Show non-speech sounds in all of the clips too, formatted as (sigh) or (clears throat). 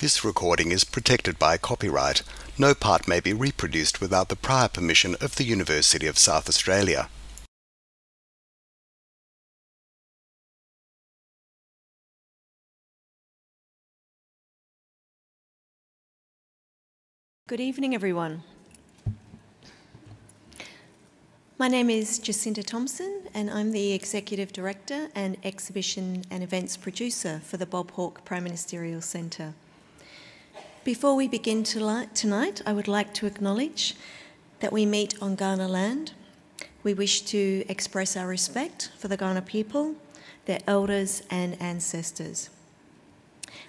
This recording is protected by copyright. No part may be reproduced without the prior permission of the University of South Australia. Good evening, everyone. My name is Jacinta Thompson, and I'm the Executive Director and Exhibition and Events Producer for the Bob Hawke Prime Ministerial Centre. Before we begin tonight, I would like to acknowledge that we meet on Kaurna land. We wish to express our respect for the Kaurna people, their elders, and ancestors,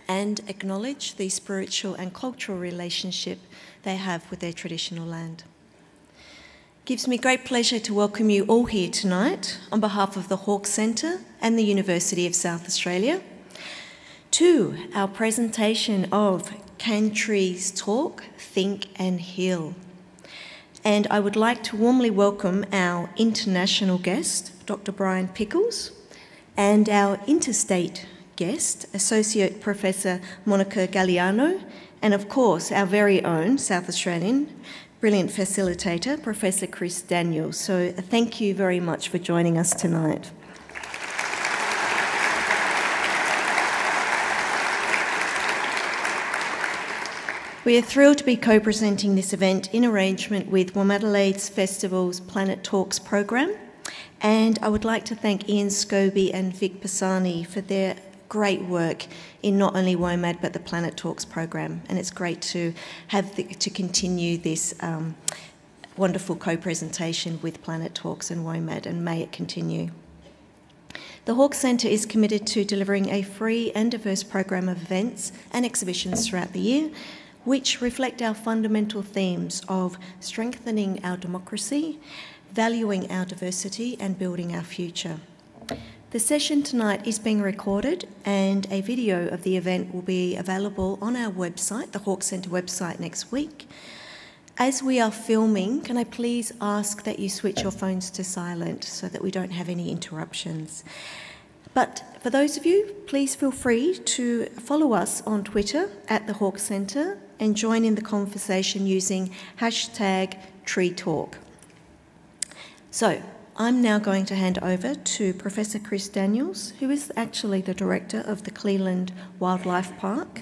and acknowledge the spiritual and cultural relationship they have with their traditional land. Gives me great pleasure to welcome you all here tonight on behalf of the Hawke Centre and the University of South Australia to our presentation of Can Trees Talk, Think and Heal? And I would like to warmly welcome our international guest, Dr. Brian Pickles, and our interstate guest, Associate Professor Monica Gagliano, and of course, our very own South Australian brilliant facilitator, Professor Chris Daniels. So, uh, thank you very much for joining us tonight. We are thrilled to be co presenting this event in arrangement with Womadelaide's Festival's Planet Talks program. And I would like to thank Ian Scobie and Vic Pisani for their great work in not only WOMAD but the Planet Talks program, and it's great to have the, to continue this um, wonderful co-presentation with Planet Talks and WOMAD, and may it continue. The Hawke Centre is committed to delivering a free and diverse program of events and exhibitions throughout the year, which reflect our fundamental themes of strengthening our democracy, valuing our diversity, and building our future. The session tonight is being recorded, and a video of the event will be available on our website, the Hawke Centre website, next week. As we are filming, can I please ask that you switch your phones to silent so that we don't have any interruptions? But for those of you, please feel free to follow us on Twitter at the Hawke Centre and join in the conversation using hashtag TreeTalk. So, I'm now going to hand over to Professor Chris Daniels, who is actually the director of the Cleland Wildlife Park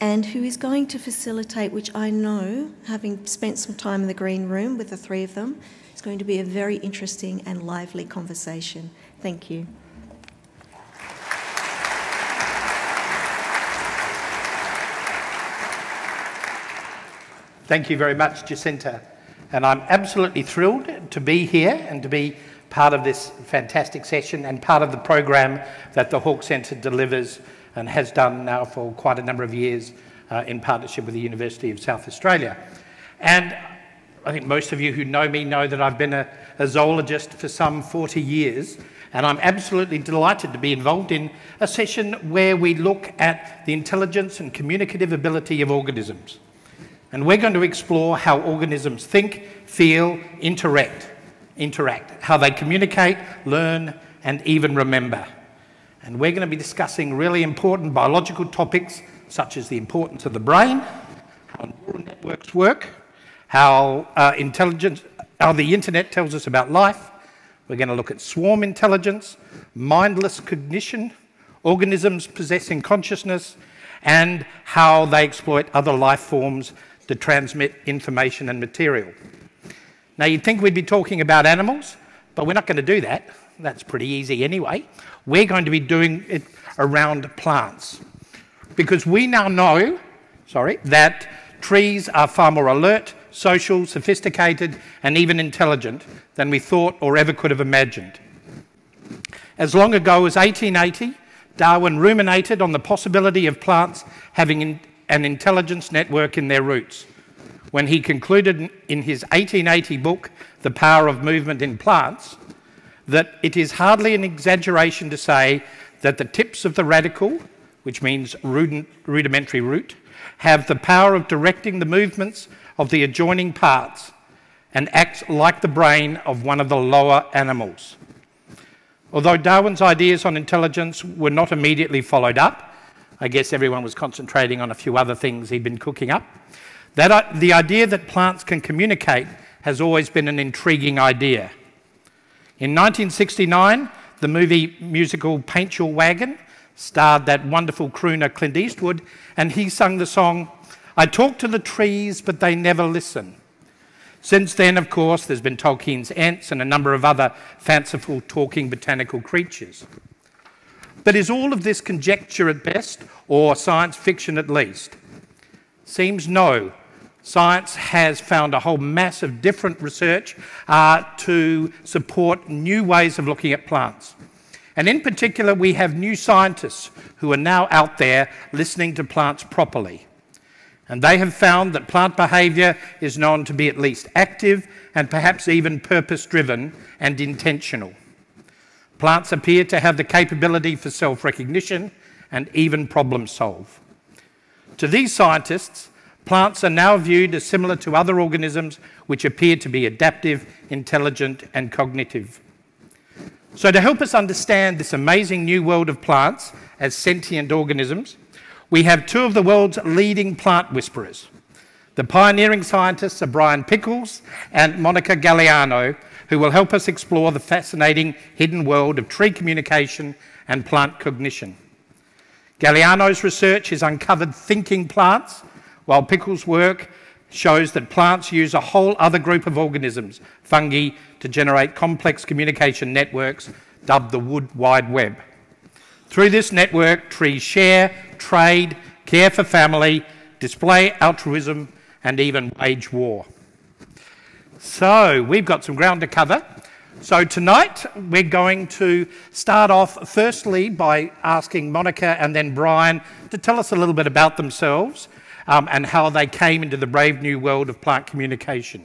and who is going to facilitate, which I know, having spent some time in the green room with the three of them, is going to be a very interesting and lively conversation. Thank you. Thank you very much, Jacinta. And I'm absolutely thrilled to be here and to be part of this fantastic session and part of the program that the Hawke Centre delivers and has done now for quite a number of years uh, in partnership with the University of South Australia. And I think most of you who know me know that I've been a, a zoologist for some 40 years, and I'm absolutely delighted to be involved in a session where we look at the intelligence and communicative ability of organisms. And we're going to explore how organisms think, feel, interact, interact, how they communicate, learn, and even remember. And we're going to be discussing really important biological topics such as the importance of the brain, how neural networks work, how uh, intelligence, how the internet tells us about life. We're going to look at swarm intelligence, mindless cognition, organisms possessing consciousness, and how they exploit other life forms to transmit information and material. Now, you'd think we'd be talking about animals, but we're not going to do that. That's pretty easy anyway. We're going to be doing it around plants because we now know, sorry, that trees are far more alert, social, sophisticated, and even intelligent than we thought or ever could have imagined. As long ago as 1880, Darwin ruminated on the possibility of plants having an intelligence network in their roots. When he concluded in his 1880 book, The Power of Movement in Plants, that it is hardly an exaggeration to say that the tips of the radicle, which means rudimentary root, have the power of directing the movements of the adjoining parts and act like the brain of one of the lower animals. Although Darwin's ideas on intelligence were not immediately followed up, I guess everyone was concentrating on a few other things he'd been cooking up. That, uh, the idea that plants can communicate has always been an intriguing idea. In 1969, the movie musical Paint Your Wagon starred that wonderful crooner Clint Eastwood, and he sung the song, I talk to the trees, but they never listen. Since then, of course, there's been Tolkien's Ents and a number of other fanciful talking botanical creatures. But is all of this conjecture at best, or science fiction at least? Seems no. Science has found a whole mass of different research uh, to support new ways of looking at plants. And in particular, we have new scientists who are now out there listening to plants properly. And they have found that plant behaviour is known to be at least active and perhaps even purpose driven and intentional. Plants appear to have the capability for self recognition and even problem solve. To these scientists, Plants are now viewed as similar to other organisms which appear to be adaptive, intelligent, and cognitive. So, to help us understand this amazing new world of plants as sentient organisms, we have two of the world's leading plant whisperers. The pioneering scientists are Brian Pickles and Monica Gagliano, who will help us explore the fascinating hidden world of tree communication and plant cognition. Gagliano's research has uncovered thinking plants while Pickles' work shows that plants use a whole other group of organisms, fungi, to generate complex communication networks dubbed the Wood Wide Web. Through this network, trees share, trade, care for family, display altruism, and even wage war. So, we've got some ground to cover. So, tonight we're going to start off firstly by asking Monica and then Brian to tell us a little bit about themselves um, and how they came into the brave new world of plant communication.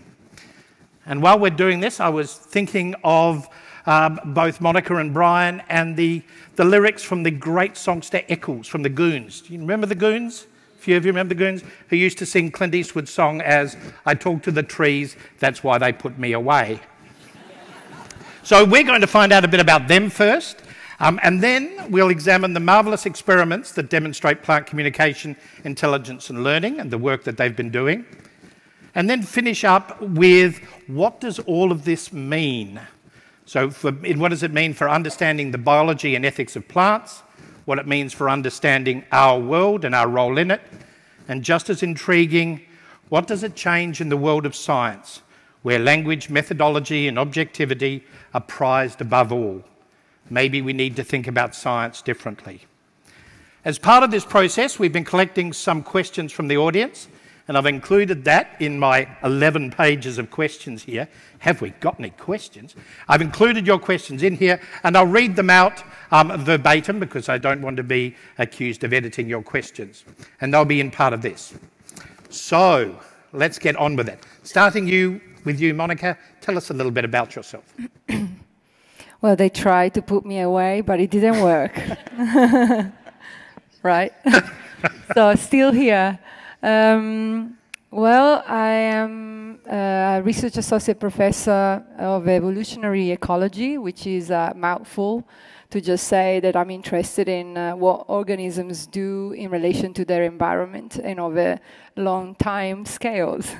And while we're doing this, I was thinking of um, both Monica and Brian and the, the lyrics from the great songster Eccles from the Goons. Do you remember the Goons? Few of you remember the Goons? Who used to sing Clint Eastwood's song as I talk to the trees, that's why they put me away. so we're going to find out a bit about them first. Um, and then we'll examine the marvellous experiments that demonstrate plant communication, intelligence, and learning, and the work that they've been doing. And then finish up with what does all of this mean? So, for, what does it mean for understanding the biology and ethics of plants? What it means for understanding our world and our role in it? And just as intriguing, what does it change in the world of science, where language, methodology, and objectivity are prized above all? maybe we need to think about science differently. As part of this process, we've been collecting some questions from the audience, and I've included that in my 11 pages of questions here. Have we got any questions? I've included your questions in here, and I'll read them out um, verbatim because I don't want to be accused of editing your questions. And they'll be in part of this. So, let's get on with it. Starting you with you, Monica, tell us a little bit about yourself. (clears throat) Well, they tried to put me away, but it didn't work. (laughs) right? (laughs) so, still here. Um, well, I am a research associate professor of evolutionary ecology, which is a mouthful to just say that I'm interested in uh, what organisms do in relation to their environment and over long time scales.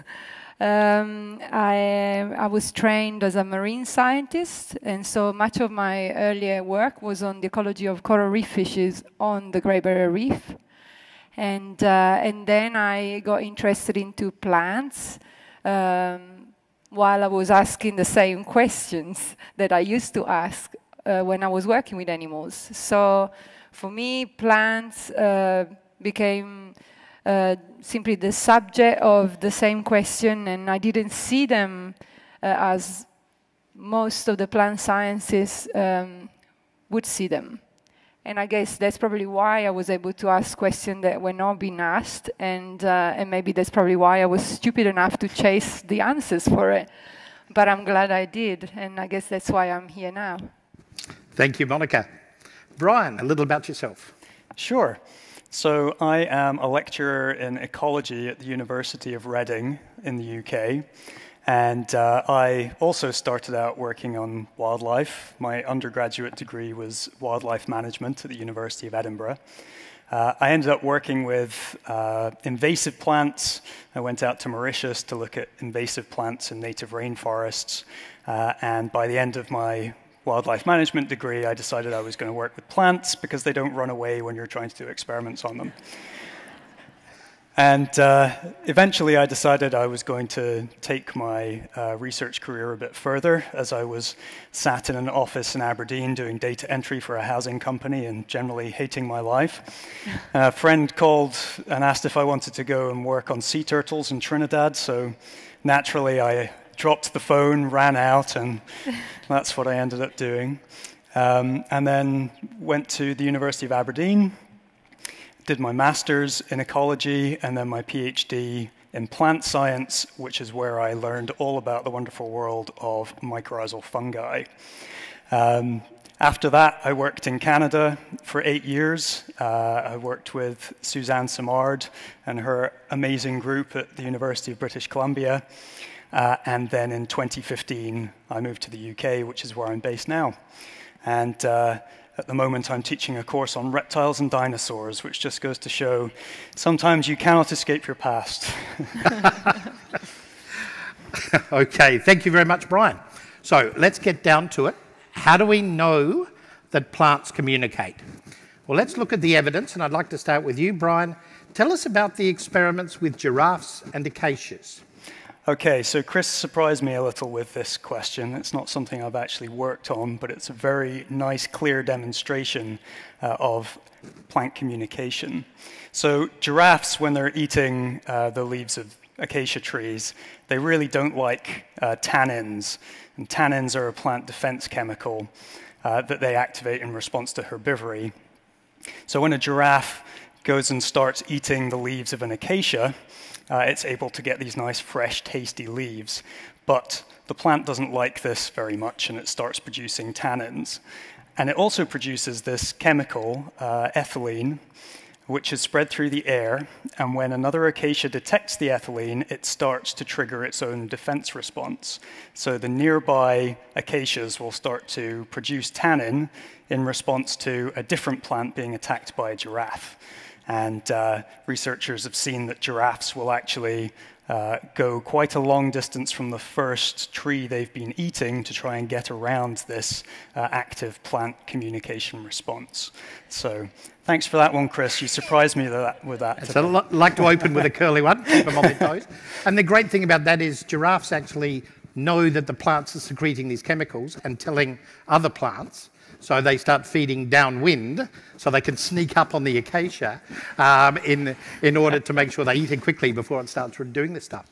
Um, I, I, was trained as a marine scientist, and so much of my earlier work was on the ecology of coral reef fishes on the Great Barrier Reef. And, uh, and then I got interested into plants um, while I was asking the same (laughs) questions that I used to ask uh, when I was working with animals. So for me, plants uh, became uh, simply the subject of the same question, and I didn't see them uh, as most of the plant sciences um, would see them. And I guess that's probably why I was able to ask questions that were not being asked, and, uh, and maybe that's probably why I was stupid enough to chase the answers for it. But I'm glad I did, and I guess that's why I'm here now. Thank you, Monica. Brian, a little about yourself. Sure. So, I am a lecturer in ecology at the University of Reading in the UK. And uh, I also started out working on wildlife. My undergraduate degree was wildlife management at the University of Edinburgh. Uh, I ended up working with uh, invasive plants. I went out to Mauritius to look at invasive plants in native rainforests. Uh, and by the end of my wildlife management degree, I decided I was going to work with plants because they don't run away when you're trying to do experiments on them. And uh, eventually, I decided I was going to take my uh, research career a bit further as I was sat in an office in Aberdeen doing data entry for a housing company and generally hating my life. (laughs) a friend called and asked if I wanted to go and work on sea turtles in Trinidad, so naturally, I dropped the phone, ran out, and (laughs) that's what I ended up doing. Um, and then went to the University of Aberdeen did my master's in ecology and then my PhD in plant science, which is where I learned all about the wonderful world of mycorrhizal fungi. Um, after that, I worked in Canada for eight years. Uh, I worked with Suzanne Simard and her amazing group at the University of British Columbia. Uh, and then in 2015, I moved to the UK, which is where I'm based now. And uh, at the moment, I'm teaching a course on reptiles and dinosaurs, which just goes to show sometimes you cannot escape your past. (laughs) okay, thank you very much, Brian. So let's get down to it. How do we know that plants communicate? Well, let's look at the evidence, and I'd like to start with you, Brian. Tell us about the experiments with giraffes and acacias. Okay, so Chris surprised me a little with this question. It's not something I've actually worked on, but it's a very nice, clear demonstration uh, of plant communication. So, giraffes, when they're eating uh, the leaves of acacia trees, they really don't like uh, tannins. And tannins are a plant defense chemical uh, that they activate in response to herbivory. So, when a giraffe goes and starts eating the leaves of an acacia, uh, it's able to get these nice, fresh, tasty leaves. But the plant doesn't like this very much and it starts producing tannins. And it also produces this chemical, uh, ethylene, which is spread through the air. And when another acacia detects the ethylene, it starts to trigger its own defense response. So the nearby acacias will start to produce tannin in response to a different plant being attacked by a giraffe. And uh, researchers have seen that giraffes will actually uh, go quite a long distance from the first tree they've been eating to try and get around this uh, active plant communication response. So thanks for that one, Chris. You surprised me that, with that. So I like to open with a curly one, (laughs) keep them on their toes. And the great thing about that is giraffes actually know that the plants are secreting these chemicals and telling other plants so they start feeding downwind so they can sneak up on the acacia um, in, in order to make sure they eat it quickly before it starts doing this stuff.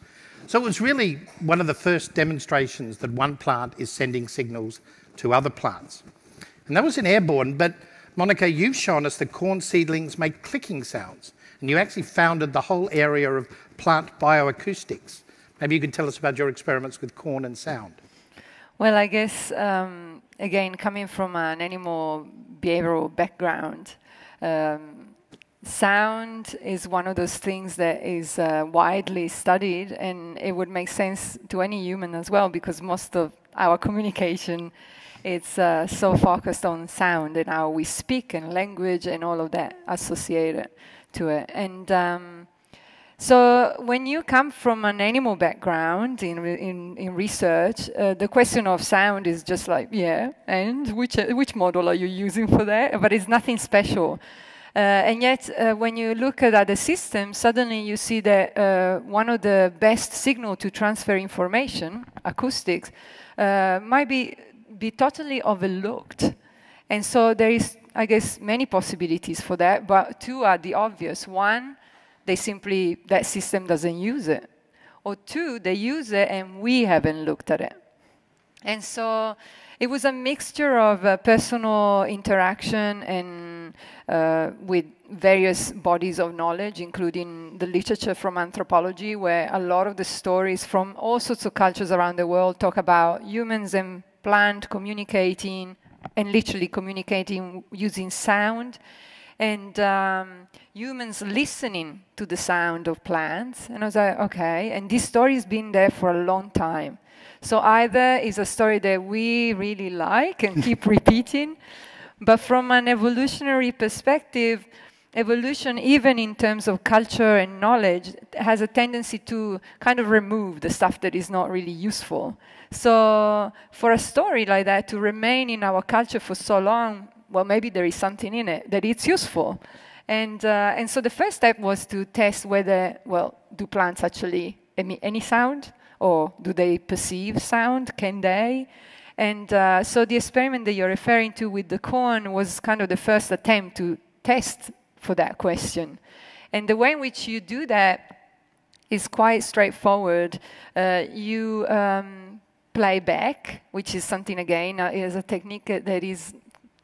So it was really one of the first demonstrations that one plant is sending signals to other plants. And that was in airborne, but Monica, you've shown us that corn seedlings make clicking sounds, and you actually founded the whole area of plant bioacoustics. Maybe you could tell us about your experiments with corn and sound. Well, I guess um, again, coming from an animal behavioral background, um, sound is one of those things that is uh, widely studied, and it would make sense to any human as well, because most of our (laughs) communication is uh, so focused on sound and how we speak and language and all of that associated to it. And um, so when you come from an animal background in, in, in research, uh, the question of sound is just like, yeah, and which, uh, which model are you using for that? But it's nothing special. Uh, and yet, uh, when you look at the system, suddenly you see that uh, one of the best signal to transfer information, acoustics, uh, might be, be totally overlooked. And so there is, I guess, many possibilities for that, but two are the obvious. One, they simply, that system doesn't use it. Or two, they use it and we haven't looked at it. And so it was a mixture of uh, personal interaction and uh, with various bodies of knowledge, including the literature from anthropology, where a lot of the stories from all sorts of cultures around the world talk about humans and plant communicating and literally communicating using sound and um, humans listening to the sound of plants. And I was like, okay. And this story has been there for a long time. So either it's a story that we really like and keep (laughs) repeating, but from an evolutionary perspective, evolution, even in terms of culture and knowledge, has a tendency to kind of remove the stuff that is not really useful. So, for a story like that to remain in our culture for so long, well, maybe there is something in it that it's useful. And, uh, and so the first step was to test whether, well, do plants actually emit any sound? Or do they perceive sound? Can they? And uh, so the experiment that you're referring to with the corn was kind of the first attempt to test for that question. And the way in which you do that is quite straightforward. Uh, you um, play back, which is something again uh, is a technique that is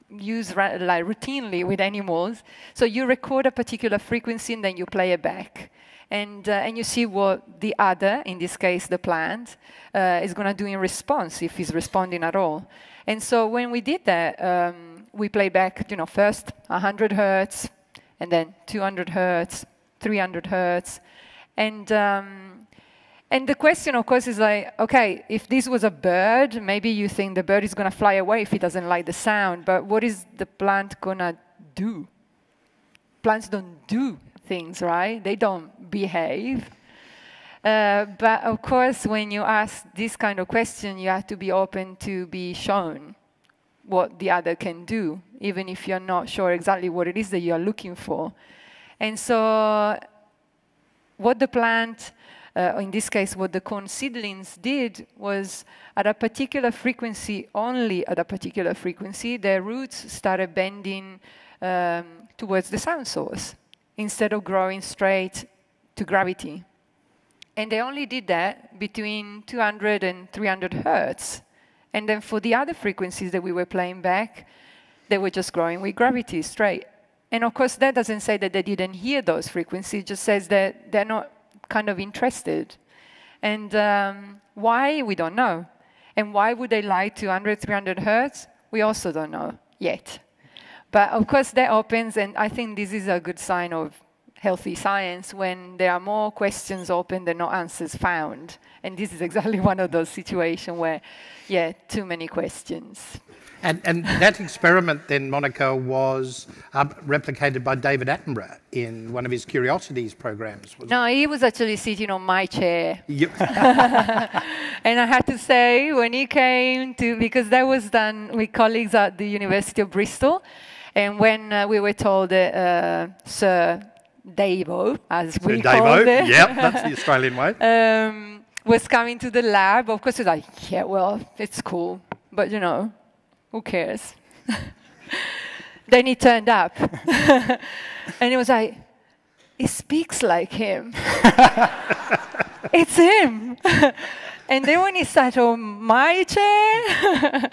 used ra- like routinely with animals. So you record a particular frequency and then you play it back. And, uh, and you see what the other, in this case the plant, uh, is going to do in response, if it's responding at all. And so when we did that, um, we play back, you know, first 100 hertz, and then 200 hertz, 300 hertz. And, um, and the question, of course, is like, okay, if this was a bird, maybe you think the bird is going to fly away if it doesn't like the sound, but what is the plant going to do? Plants don't do things, right? They don't behave. Uh, but of course, when you ask this kind of question, you have to be open to be shown what the other can do, even if you're not sure exactly what it is that you're looking for. And so, what the plant, in this case, what the corn seedlings did was at a particular frequency, only at a particular frequency, their roots started bending um, towards the sound source instead of growing straight to gravity. And they only did that between 200 and 300 hertz. And then for the other frequencies that we were playing back, they were just growing with gravity straight. And of course, that doesn't say that they didn't hear those frequencies, it just says that they're not kind of interested. And um, why, we don't know. And why would they lie to 200, 300 hertz? We also don't know yet. But of course, that opens, and I think this is a good sign of healthy science when there are more questions open than no answers found. And this is exactly (laughs) one of those situations where, yeah, too many questions. And, and that experiment then, Monica, was um, replicated by David Attenborough in one of his Curiosities programs. no, he was actually sitting on my chair. Yep. (laughs) (laughs) and I had to say, when he came to, because that was done with colleagues at the University of Bristol, and when uh, we were told that uh, Sir Davo, as we Davo, called it, yep, that's the (laughs) Australian way. um, was coming to the lab. Of course, he was like, yeah, well, it's cool, but you know, who cares? (laughs) then he turned up, (laughs) and he was like, he speaks like him. it's him. and then when he sat on my chair,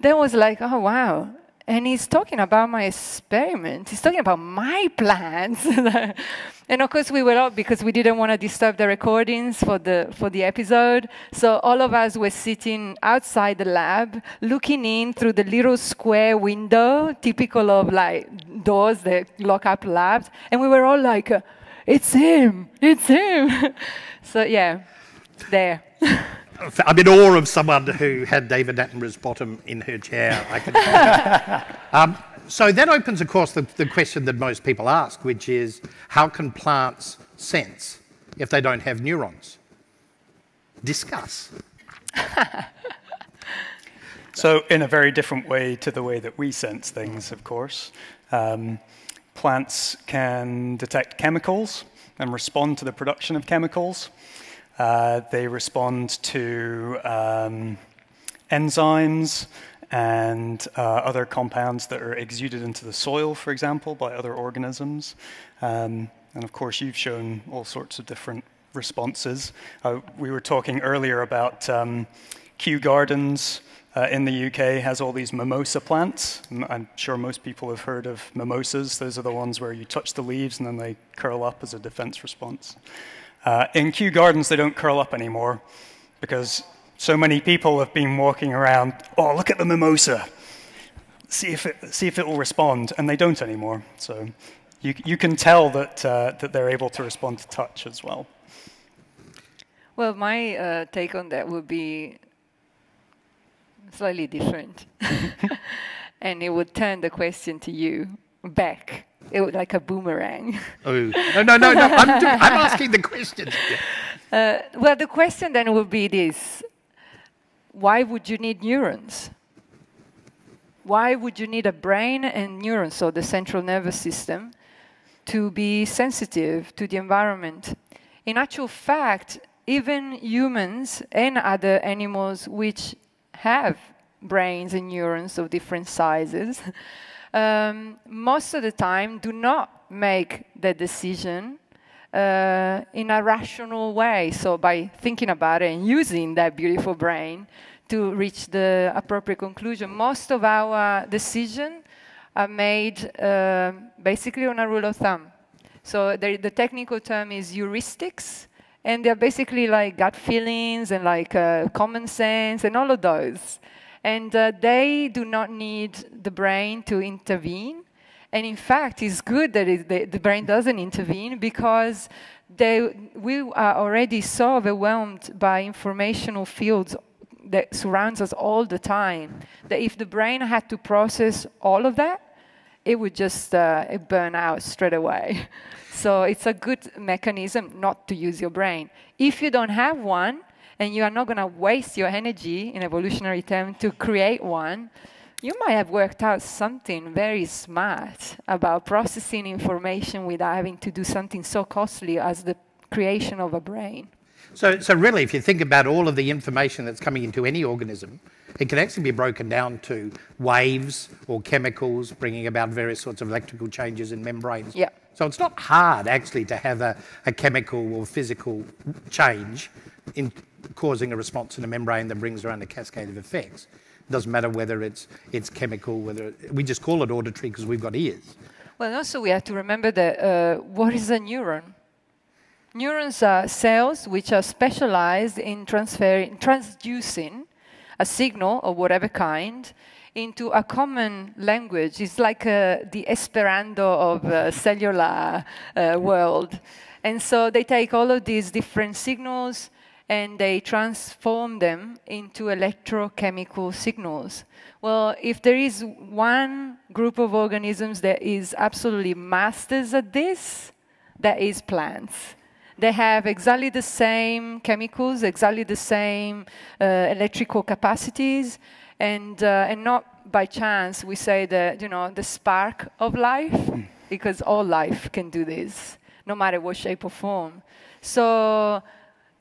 then was like, oh wow. And he's talking about my experiment. He's talking about my plans. (laughs) and of course, we were out because we didn't want to disturb the recordings for the, for the episode. So all of us were sitting outside the lab, looking in through the little square window, typical of like doors that lock up labs. And we were all like, it's him, it's him. (laughs) so yeah, there. (laughs) I'm in awe of someone who had David Attenborough's bottom in her chair. I can (laughs) um, so that opens, of course, the, the question that most people ask, which is how can plants sense if they don't have neurons? Discuss. (laughs) So, in a very different way to the way that we sense things, of course, um, plants can detect chemicals and respond to the production of chemicals. Uh, they respond to um, enzymes and uh, other compounds that are exuded into the soil, for example, by other organisms. Um, and of course, you've shown all sorts of different responses. Uh, we were talking earlier about um, Kew Gardens. Uh, in the UK, has all these mimosa plants. I'm sure most people have heard of mimosas. Those are the ones where you touch the leaves and then they curl up as a defense response. Uh, in Kew Gardens, they don't curl up anymore because so many people have been walking around, oh, look at the mimosa. See if it, see if it will respond. And they don't anymore. So you, you can tell that, uh, that they're able to respond to touch as well. Well, my uh, take on that would be slightly different. (laughs) and it would turn the question to you back, it would, like a boomerang. Oh, no, no, no, no. I'm, do, I'm asking the question. (laughs) Uh, well, the question then would be this why would you need neurons? Why would you need a brain and neurons, so the central nervous system, to be sensitive to the environment? In actual fact, even humans and other animals which have brains and neurons of different sizes, (laughs) um, most of the time do not make the decision uh, in a rational way. So by thinking about it and using that beautiful brain to reach the appropriate conclusion, most of our decisions are made uh, basically on a rule of thumb. So the, the technical term is heuristics, and they're basically like gut feelings and like uh, common sense and all of those. And uh, they do not need the brain to intervene. And in fact, it's good that it, the, the, brain doesn't intervene because they, we are already so overwhelmed by informational fields that surrounds us all the time that if the brain had to process all of that, it would just uh, burn out straight away. (laughs) so it's a good mechanism not to use your brain. If you don't have one, and you are not going to waste your energy in evolutionary terms to create one, you might have worked out something very smart about processing information without having to do something so costly as the creation of a brain. So, so really, if you think about all of the information that's coming into any organism, it can actually be broken down to waves or chemicals, bringing about various sorts of electrical changes in membranes. Yeah. So it's not hard actually to have a, a chemical or physical change in causing a response in a membrane that brings around a cascade of effects. It doesn't matter whether it's it's chemical, whether it, we just call it auditory because we've got ears. Well, also we have to remember that uh, what is a neuron? Neurons are cells which are specialized in transferring, transducing a signal of whatever kind into a common language. It's like uh, the Esperanto of uh, cellular uh, world. And so they take all of these different signals and they transform them into electrochemical signals. Well, if there is one group of organisms that is absolutely masters at this, that is plants. They have exactly the same chemicals, exactly the same uh, electrical capacities, and, uh, and not by chance we say that, you know, the spark of life, because all life can do this, no matter what shape or form. So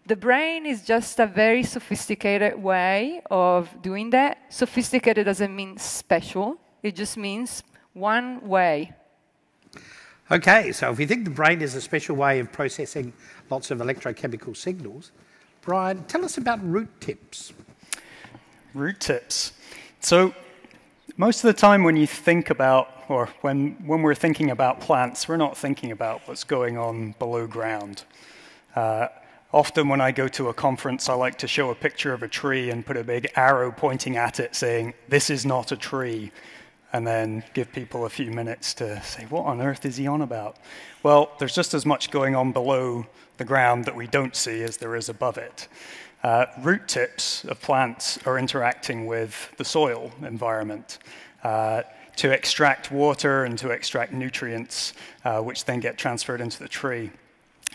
the brain is just a very sophisticated way of doing that. Sophisticated doesn't mean special, it just means one way Okay, so if we think the brain is a special way of processing lots of electrochemical signals, Brian, tell us about root tips. Root tips. So, most of the time when you think about, or when, when we're thinking about plants, we're not thinking about what's going on below ground. Uh, often when I go to a conference, I like to show a picture of a tree and put a big arrow pointing at it saying, This is not a tree and then give people a few minutes to say, what on earth is he on about? Well, there's just as much going on below the ground that we don't see as there is above it. Uh, root tips of plants are interacting with the soil environment uh, to extract water and to extract nutrients, uh, which then get transferred into the tree.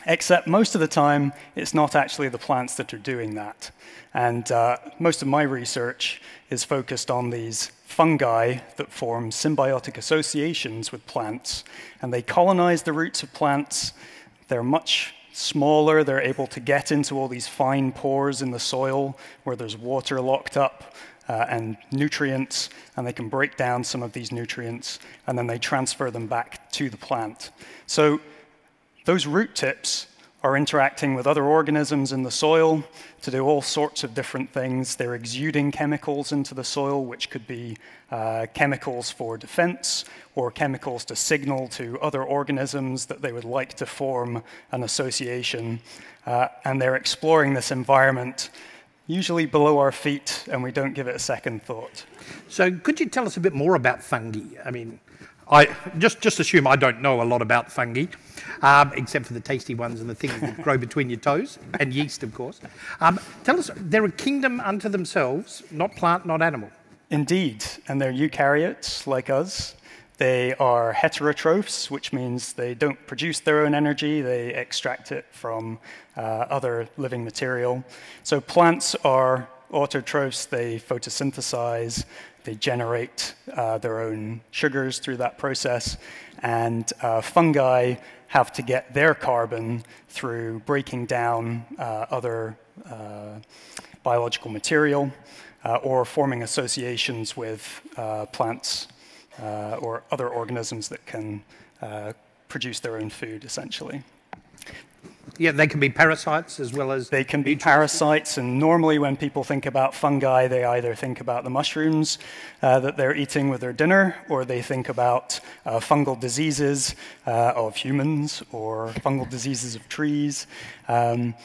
Except most of the time, it's not actually the plants that are doing that. And uh, most of my research is focused on these fungi that form symbiotic associations with plants, and they colonize the roots of plants. They're much smaller, they're able to get into all these fine pores in the soil where there's water locked up. Uh, and nutrients, and they can break down some of these nutrients, and then they transfer them back to the plant. So those root tips are interacting with other organisms in the soil to do all sorts of different things. They're exuding chemicals into the soil, which could be uh, chemicals for defense or chemicals to signal to other organisms that they would like to form an association. Uh, and they're exploring this environment usually below our feet, and we don't give it a second thought. So, could you tell us a bit more about fungi? I mean, I just just assume I don't know a lot about fungi, um, except for the tasty ones and the things that grow between your toes, and yeast, of course. Um, tell us, they're a kingdom unto themselves, not plant, not animal. Indeed, and they're eukaryotes like us. They are heterotrophs, which means they don't produce their own energy, they extract it from uh, other living material. So plants are autotrophs, they photosynthesize, they generate uh, their own sugars through that process, and uh, fungi have to get their carbon through breaking down uh, other uh, biological material uh, or forming associations with plants or other organisms that can produce their own food, essentially. Yeah, they can be parasites as well as. They can be parasites, and normally when people think about fungi, they either think about the mushrooms uh, that they're eating with their dinner, or they think about uh, fungal diseases uh, of humans or fungal diseases of trees. Um,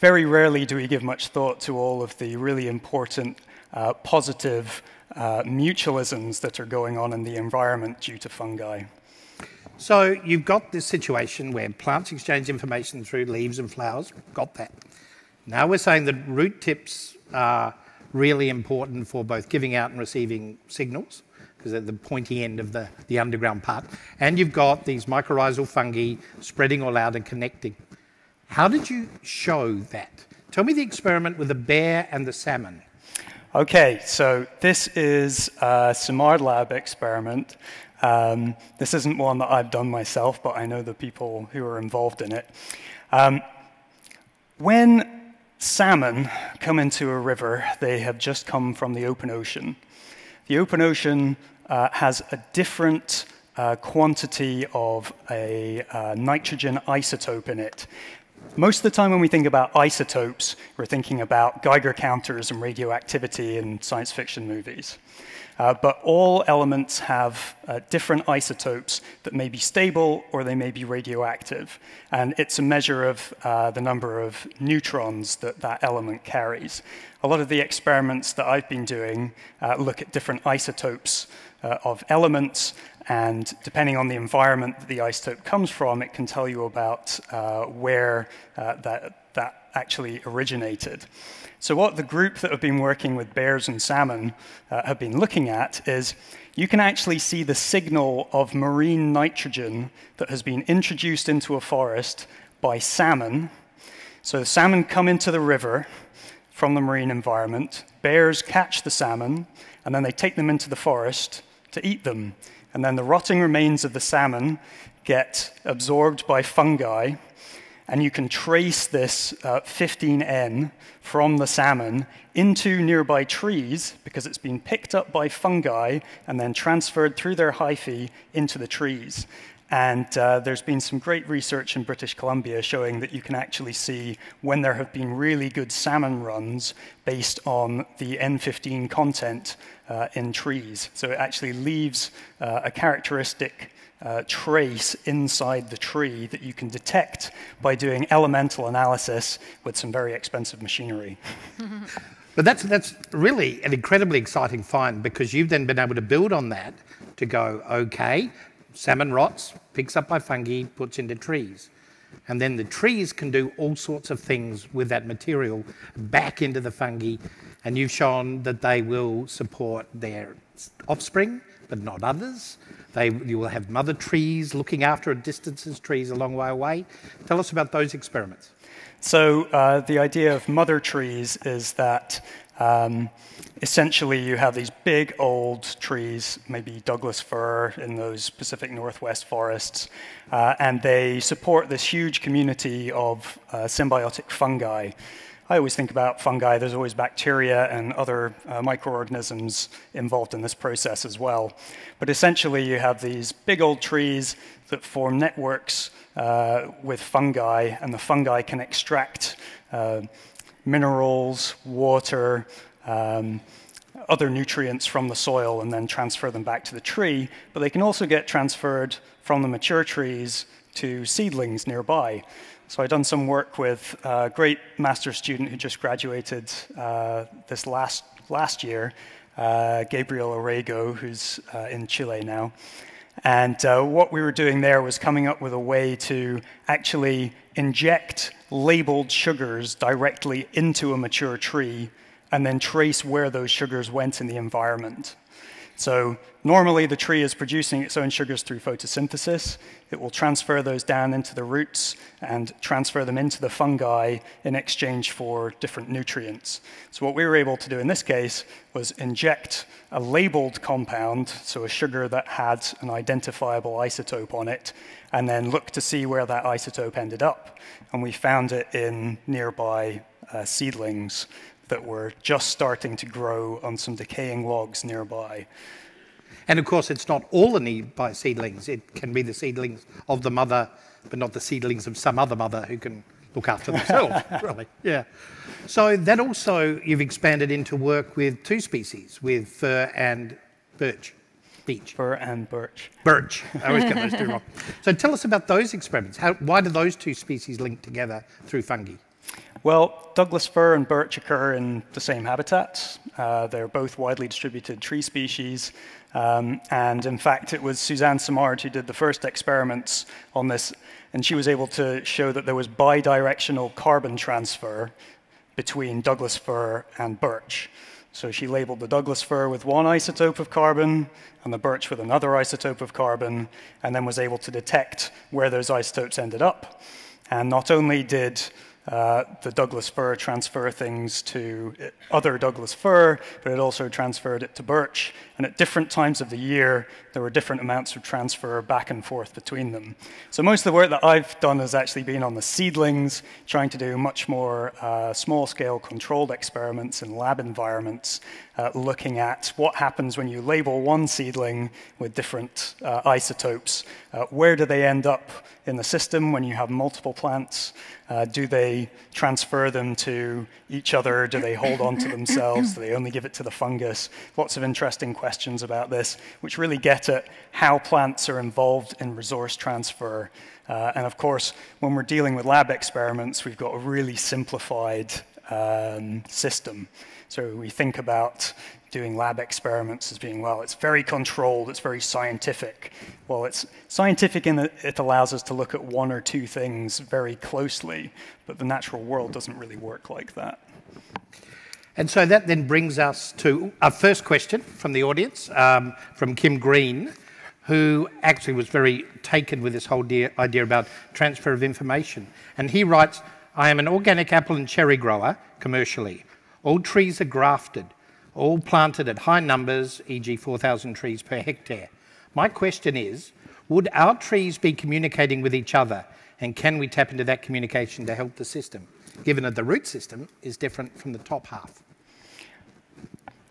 very rarely do we give much thought to all of the really important uh, positive uh, mutualisms that are going on in the environment due to fungi. So you've got this situation where plants exchange information through leaves and flowers, got that. Now we're saying that root tips are really important for both giving out and receiving signals, because they're the pointy end of the, the underground part. And you've got these mycorrhizal fungi spreading all out and connecting. How did you show that? Tell me the experiment with the bear and the salmon. Okay, so this is a Simard Lab experiment um, this isn't one that I've done myself, but I know the people who are involved in it. Um, when salmon come into a river, they have just come from the open ocean. The open ocean uh, has a different uh, quantity of a uh, nitrogen isotope in it. Most of the time, when we think about isotopes, we're thinking about Geiger counters and radioactivity in science fiction movies. Uh, but all elements have uh, different isotopes that may be stable or they may be radioactive. And it's a measure of uh, the number of neutrons that that element carries. A lot of the experiments that I've been doing uh, look at different isotopes uh, of elements, and depending on the environment that the isotope comes from, it can tell you about uh, where that, that actually originated. So, what the group that have been working with bears and salmon uh, have been looking at is you can actually see the signal of marine nitrogen that has been introduced into a forest by salmon. So, the salmon come into the river from the marine environment, bears catch the salmon, and then they take them into the forest to eat them. And then the rotting remains of the salmon get absorbed by fungi and you can trace this uh, 15N from the salmon into nearby trees because it's been picked up by fungi and then transferred through their hyphae into the trees. And uh, there's been some great research in British Columbia showing that you can actually see when there have been really good salmon runs based on the N15 content uh, in trees. So it actually leaves uh, a characteristic uh, trace inside the tree that you can detect by doing elemental analysis with some very expensive machinery. (laughs) but that's, that's really an incredibly exciting find because you've then been able to build on that to go, okay, salmon rots, picks up by fungi, puts into trees. And then the trees can do all sorts of things with that material back into the fungi. And you've shown that they will support their offspring, but not others. They, you will have mother trees looking after at distances, trees a long way away. Tell us about those experiments. So, uh, the idea of mother trees is that um, essentially you have these big old trees, maybe Douglas fir in those Pacific Northwest forests, uh, and they support this huge community of uh, symbiotic fungi. I always think about fungi, there's always bacteria and other uh, microorganisms involved in this process as well. But essentially, you have these big old trees that form networks uh, with fungi, and the fungi can extract uh, minerals, water, um, other nutrients from the soil and then transfer them back to the tree, but they can also get transferred from the mature trees to seedlings nearby. So I've done some work with a great master's student who just graduated uh, this last, last year, uh, Gabriel Orrego, who's uh, in Chile now. And uh, what we were doing there was coming up with a way to actually inject labeled sugars directly into a mature tree and then trace where those sugars went in the environment. So normally the tree is producing its own sugars through photosynthesis. It will transfer those down into the roots and transfer them into the fungi in exchange for different nutrients. So what we were able to do in this case was inject a labeled compound, so a sugar that had an identifiable isotope on it, and then look to see where that isotope ended up. And we found it in nearby uh, seedlings that were just starting to grow on some decaying logs nearby. And of course, it's not all the nearby seedlings. It can be the seedlings of the mother, but not the seedlings of some other mother who can look after themselves, (laughs) really. Yeah. So that also, you've expanded into work with two species, with fir and birch. Beech. Fir and birch. Birch. I always get those two (laughs) wrong. So tell us about those experiments. How, why do those two species link together through fungi? Well, Douglas fir and birch occur in the same habitat. Uh, they're both widely distributed tree species. Um, and in fact, it was Suzanne Simard who did the first experiments on this, and she was able to show that there was bidirectional carbon transfer between Douglas fir and birch. So she labeled the Douglas fir with one isotope of carbon and the birch with another isotope of carbon, and then was able to detect where those isotopes ended up. And not only did uh, the Douglas fir transfer things to other Douglas fir, but it also transferred it to birch. And at different times of the year, there were different amounts of transfer back and forth between them. So most of the work that I've done has actually been on the seedlings, trying to do much more uh, small-scale controlled experiments in lab environments, uh, looking at what happens when you label one seedling with different uh, isotopes. Uh, where do they end up in the system when you have multiple plants? Uh, do they transfer them to each other? Do they hold on to themselves? Do they only give it to the fungus? Lots of interesting questions about this, which really get at how plants are involved in resource transfer. Uh, and of course, when we're dealing with lab experiments, we've got a really simplified um, system. So we think about doing lab experiments as being, well, it's very controlled, it's very scientific. Well, it's scientific in that it allows us to look at one or two things very closely, but the natural world doesn't really work like that. And so that then brings us to our first question from the audience, um, from Kim Green, who actually was very taken with this whole idea about transfer of information. And he writes, I am an organic apple and cherry grower commercially. All trees are grafted all planted at high numbers, e.g., 4,000 trees per hectare. My question is would our trees be communicating with each other, and can we tap into that communication to help the system, given that the root system is different from the top half?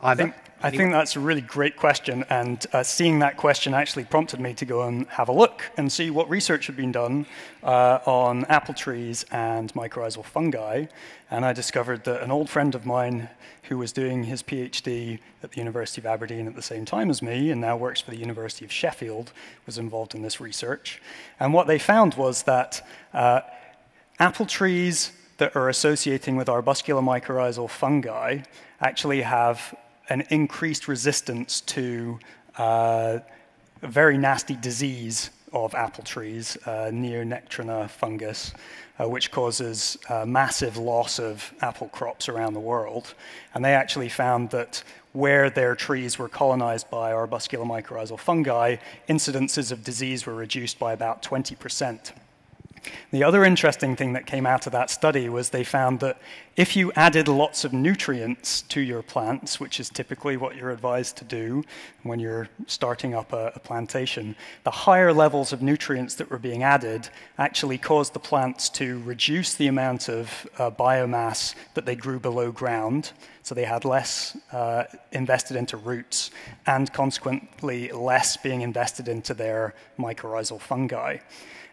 I think, I think that's a really great question, and uh, seeing that question actually prompted me to go and have a look and see what research had been done uh, on apple trees and mycorrhizal fungi. And I discovered that an old friend of mine who was doing his PhD at the University of Aberdeen at the same time as me and now works for the University of Sheffield was involved in this research. And what they found was that uh, apple trees that are associating with arbuscular mycorrhizal fungi actually have an increased resistance to uh, a very nasty disease of apple trees, uh, Neonectria fungus, uh, which causes uh, massive loss of apple crops around the world. And they actually found that where their trees were colonized by arbuscular mycorrhizal fungi, incidences of disease were reduced by about 20 percent. The other interesting thing that came out of that study was they found that if you added lots of nutrients to your plants, which is typically what you're advised to do when you're starting up a, a plantation, the higher levels of nutrients that were being added actually caused the plants to reduce the amount of uh, biomass that they grew below ground. So they had less uh, invested into roots and consequently less being invested into their mycorrhizal fungi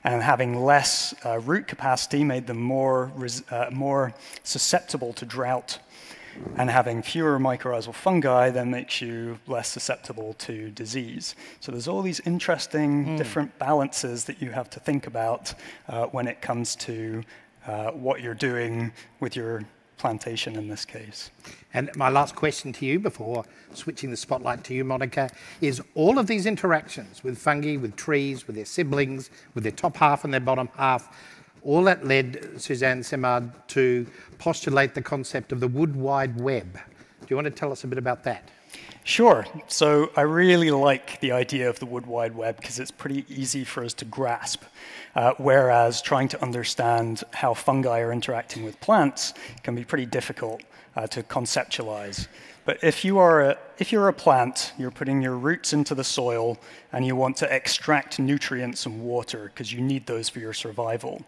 and having less uh, root capacity made them more, uh, more susceptible to drought. And having fewer mycorrhizal fungi then makes you less susceptible to disease. So there's all these interesting mm. different balances that you have to think about uh, when it comes to uh, what you're doing with your plantation in this case. And my last question to you before switching the spotlight to you, Monica, is all of these interactions with fungi, with trees, with their siblings, with their top half and their bottom half, all that led Suzanne Simard to postulate the concept of the wood wide web. Do you want to tell us a bit about that? Sure. So I really like the idea of the Wood Wide Web because it's pretty easy for us to grasp. Uh, whereas trying to understand how fungi are interacting with plants can be pretty difficult uh, to conceptualize. But if you are a, if you're a plant, you're putting your roots into the soil and you want to extract nutrients and water because you need those for your survival.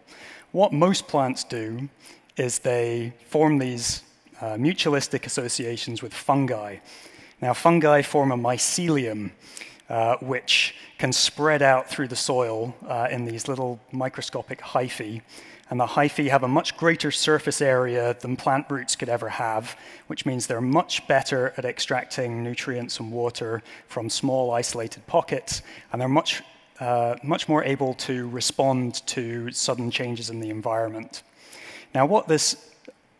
What most plants do is they form these uh, mutualistic associations with fungi. Now, fungi form a mycelium, uh, which can spread out through the soil uh, in these little microscopic hyphae. And the hyphae have a much greater surface area than plant roots could ever have, which means they're much better at extracting nutrients and water from small isolated pockets, and they're much, uh, much more able to respond to sudden changes in the environment. Now, what this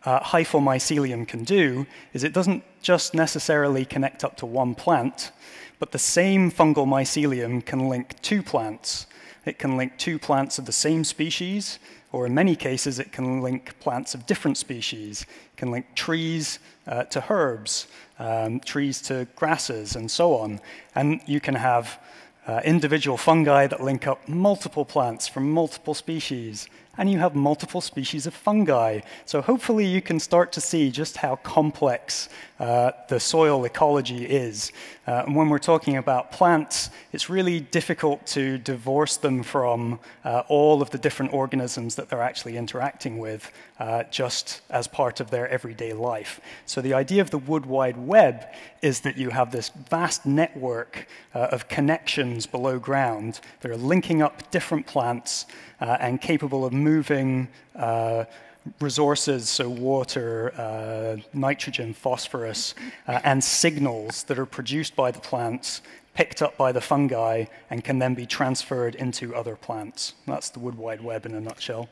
uh, hyphal mycelium can do is it doesn't just necessarily connect up to one plant, but the same fungal mycelium can link two plants. It can link two plants of the same species, or in many cases, it can link plants of different species. It can link trees uh, to herbs, um, trees to grasses, and so on. And you can have uh, individual fungi that link up multiple plants from multiple species and you have multiple species of fungi. So hopefully you can start to see just how complex uh, the soil ecology is. Uh, and when we're talking about plants, it's really difficult to divorce them from uh, all of the different organisms that they're actually interacting with uh, just as part of their everyday life. So the idea of the Wood Wide Web is that you have this vast network uh, of connections below ground that are linking up different plants uh, and capable of moving uh, resources, so water, uh, nitrogen, phosphorus, uh, and signals that are produced by the plants, picked up by the fungi, and can then be transferred into other plants. That's the Wood Wide Web in a nutshell.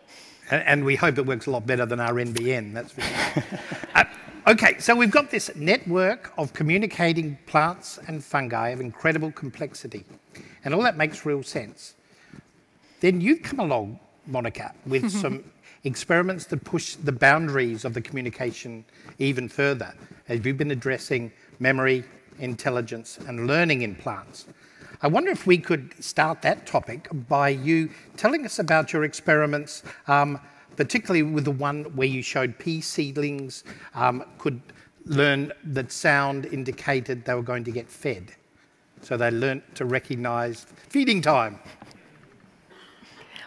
And, and we hope it works a lot better than our NBN, that's sure. (laughs) uh, okay, so we've got this network of communicating plants and fungi of incredible complexity. And all that makes real sense. Then you've come along, Monica, with (laughs) some experiments that push the boundaries of the communication even further, as you've been addressing memory, intelligence, and learning in plants. I wonder if we could start that topic by you telling us about your experiments, um, particularly with the one where you showed pea seedlings um, could learn that sound indicated they were going to get fed. So they learnt to recognize feeding time.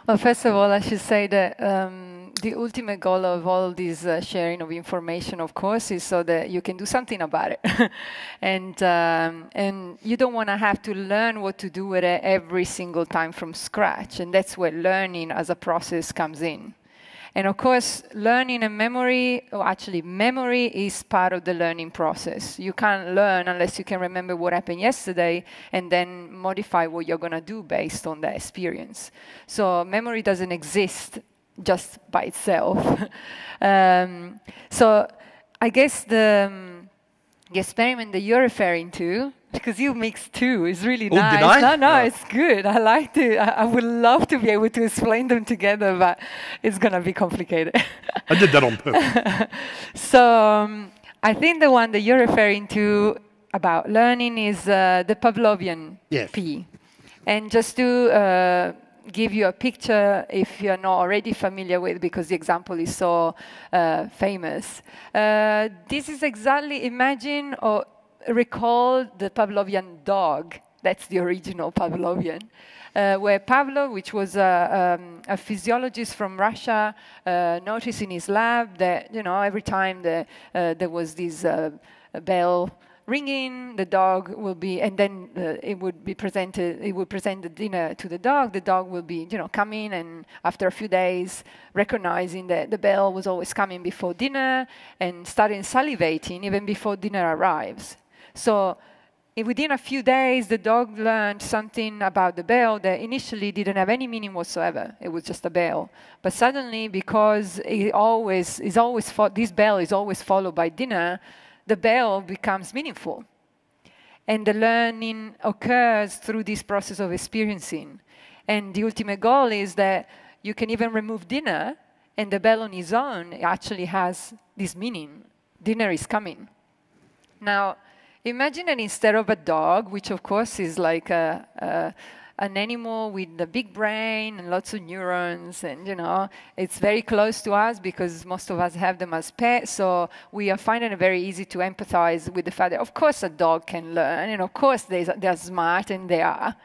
Well, first of all, I should say that um, the ultimate goal of all this uh, sharing of information, of course, is so that you can do something about it, (laughs) and um, and you don't want to have to learn what to do with it every single time from scratch, and that's where learning as a process comes in. And of course, learning and memory, or actually, memory is part of the learning process. You can't learn unless you can remember what happened yesterday and then modify what you're going to do based on that experience. So, memory doesn't exist just by itself. (laughs) um, so, I guess the, um, the experiment that you're referring to because you mix two. It's really oh, nice. No, no, it's good. I like to. I, I, would love to be able to explain them together, but it's gonna be complicated. (laughs) I did that on purpose. (laughs) so um, I think the one that you're referring to about learning is uh, the Pavlovian yes. P. And just to uh, give you a picture if you're not already familiar with because the example is so uh, famous. Uh, this is exactly imagine or recall the Pavlovian dog. That's the original Pavlovian. Uh, where Pavlov, which was a, um, a physiologist from Russia, uh, noticed in his lab that you know every time the, uh, there was this uh, bell ringing, the dog will be, and then uh, it would be presented. It would present the dinner to the dog. The dog will be, you know, coming, and after a few days, recognizing that the bell was always coming before dinner, and starting salivating even before dinner arrives. So within a few days, the dog learned something about the bell that initially didn't have any meaning whatsoever. It was just a bell. But suddenly, because it always is always fo- this bell is always followed by dinner, the bell becomes meaningful. And the learning occurs through this process of experiencing. And the ultimate goal is that you can even remove dinner, and the bell on its own actually has this meaning. Dinner is coming. Now, imagine that instead of a dog, which of course is like a, a an animal with a big brain and lots of neurons and you know it's very close to us because most of us have them as pets so we are finding it very easy to empathize with the fact that of course a dog can learn and of course they, they're smart and they are.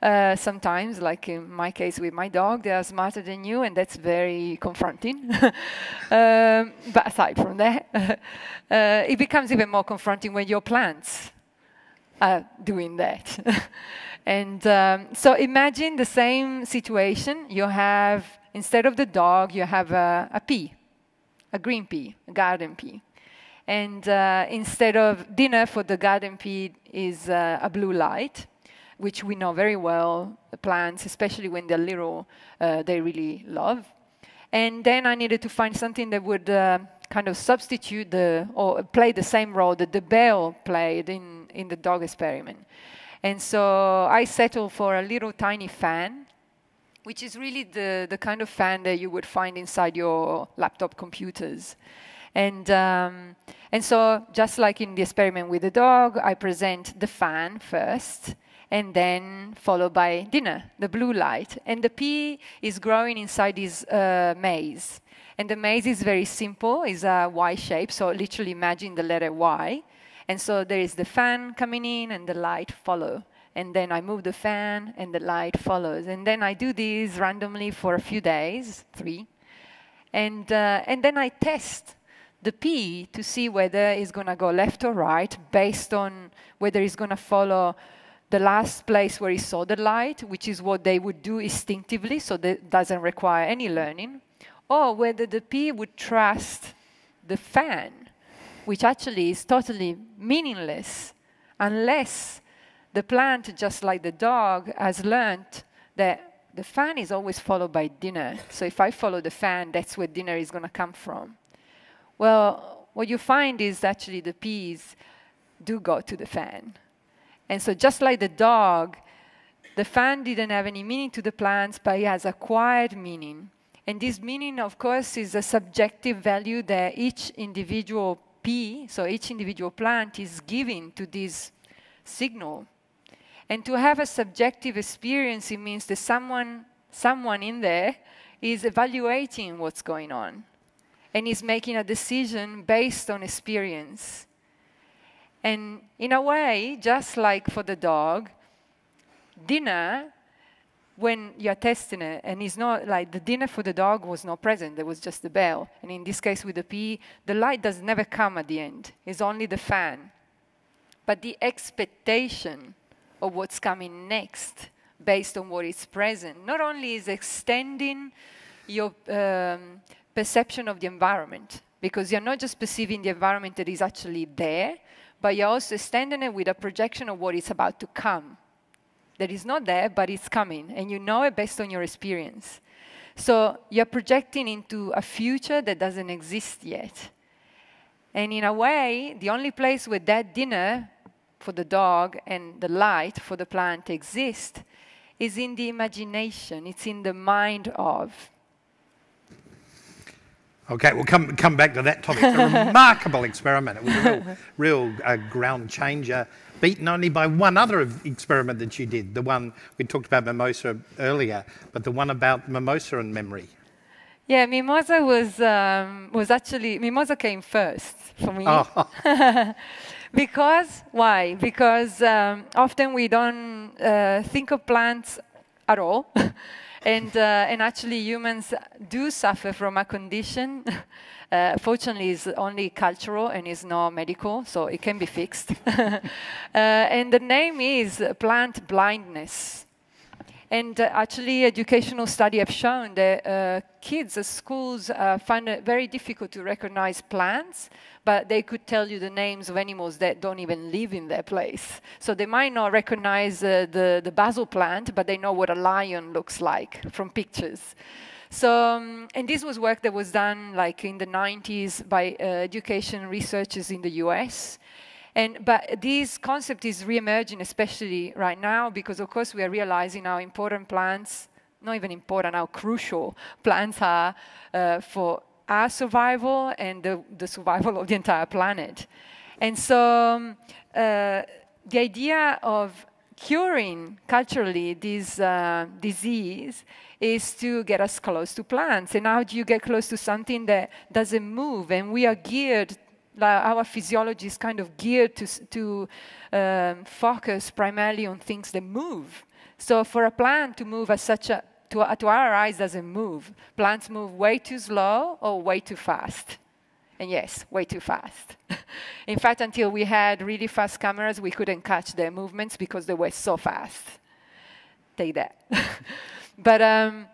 Uh, sometimes like in my case with my dog they are smarter than you and that's very confronting. (laughs) Um, but aside from that (laughs) uh, it becomes even more confronting when your plants are doing that (laughs) And um, so imagine the same situation. You have, instead of the dog, you have a, a pea, a green pea, a garden pea. And uh, instead of dinner for the garden pea is uh, a blue light, which we know very well, the plants, especially when they're little, uh, they really love. And then I needed to find something that would uh, kind of substitute the, or play the same role that the bell played in, in the dog experiment. And so I settled for a little tiny fan, which is really the, the kind of fan that you would find inside your laptop computers. And, um, and so, just like in the experiment with the dog, I present the fan first, and then followed by dinner, the blue light. And the pea is growing inside this uh, maze. And the maze is very simple, it's a Y shape, so literally imagine the letter Y. And so there is the fan coming in and the light follow. And then I move the fan and the light follows. And then I do this randomly for a few days, three. And, uh, and then I test the pea to see whether it's going to go left or right based on whether it's going to follow the last place where he saw the light, which is what they would do instinctively, so that doesn't require any learning, or whether the pea would trust the fan which actually is totally meaningless unless the plant, just like the dog, has learned that the fan is always followed by dinner. So if I follow the fan, that's where dinner is going to come from. Well, what you find is actually the peas do go to the fan. And so just like the dog, the fan didn't have any meaning to the plants, but it has acquired meaning. And this meaning, of course, is a subjective value that each individual pea, so each individual plant is giving to this signal. And to have a subjective experience, it means that someone, someone in there is evaluating what's going on and is making a decision based on experience. And in a way, just like for the dog, dinner when you're testing it, and it's not like the dinner for the dog was not present, there was just the bell. And in this case with the pea, the light does never come at the end, it's only the fan. But the expectation of what's coming next, based on what is present, not only is extending your um, perception of the environment, because you're not just perceiving the environment that is actually there, but you're also extending it with a projection of what is about to come that is not there, but it's coming, and you know it based on your experience. So you're projecting into a future that doesn't exist yet. And in a way, the only place where that dinner for the dog and the light for the plant exist is in the imagination, it's in the mind of. Okay, we'll come, come back to that topic. a (laughs) remarkable experiment. It was a real, real uh, ground changer beaten only by one other experiment that you did, the one we talked about mimosa earlier, but the one about mimosa and memory. Yeah, mimosa was um, was actually mimosa came first for me. Oh. (laughs) because why? Because um, often we don't uh, think of plants at all. (laughs) and, uh, and actually humans do suffer from a condition Uh, fortunately, it's only cultural and it's not medical, so it can be fixed. (laughs) uh, and the name is plant blindness. And uh, actually, educational studies have shown that uh, kids at schools uh, find it very difficult to recognize plants, but they could tell you the names of animals that don't even live in their place. So they might not recognize uh, the, the basil plant, but they know what a lion looks like from pictures. So, um, and this was work that was done like in the 90s by uh, education researchers in the US. And, but this concept is re-emerging, especially right now, because of course we are realizing how important plants, not even important, how crucial plants are uh, for our survival and the, the survival of the entire planet. And so um, uh, the idea of curing culturally this uh, disease is to get us close to plants. And how do you get close to something that doesn't move? And we are geared, like our physiology is kind of geared to, to um, focus primarily on things that move. So for a plant to move as such a, to, to our eyes doesn't move. Plants move way too slow or way too fast. And yes, way too fast. (laughs) In fact, until we had really fast cameras, we couldn't catch their movements because they were so fast. Take that. (laughs) but um,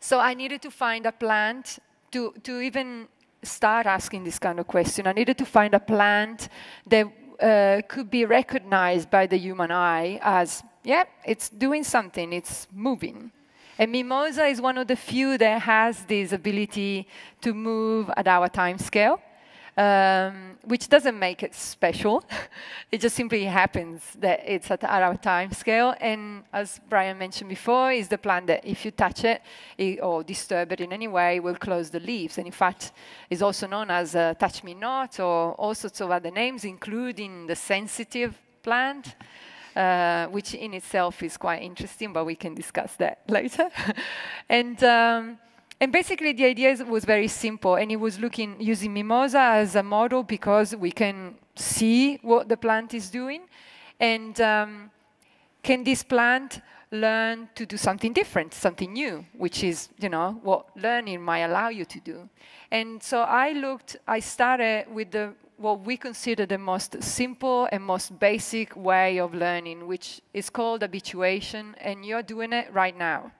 so I needed to find a plant to, to even start asking this kind of question. I needed to find a plant that uh, could be recognized by the human eye as, yeah, it's doing something, it's moving. And Mimosa is one of the few that has this ability to move at our time scale, um, which doesn't make it special. (laughs) it just simply happens that it's at our time scale. And as Brian mentioned before, is the plant that if you touch it, it or disturb it in any way, will close the leaves. And in fact, is also known as a touch me not or all sorts of other names, including the sensitive plant uh, which in itself is quite interesting, but we can discuss that (laughs) later. and um, and basically, the idea was very simple, and it was looking using mimosa as a model because we can see what the plant is doing, and um, can this plant learn to do something different, something new, which is, you know, what learning might allow you to do. And so I looked, I started with the what we consider the most simple and most basic way of learning, which is called habituation, and you're doing it right now.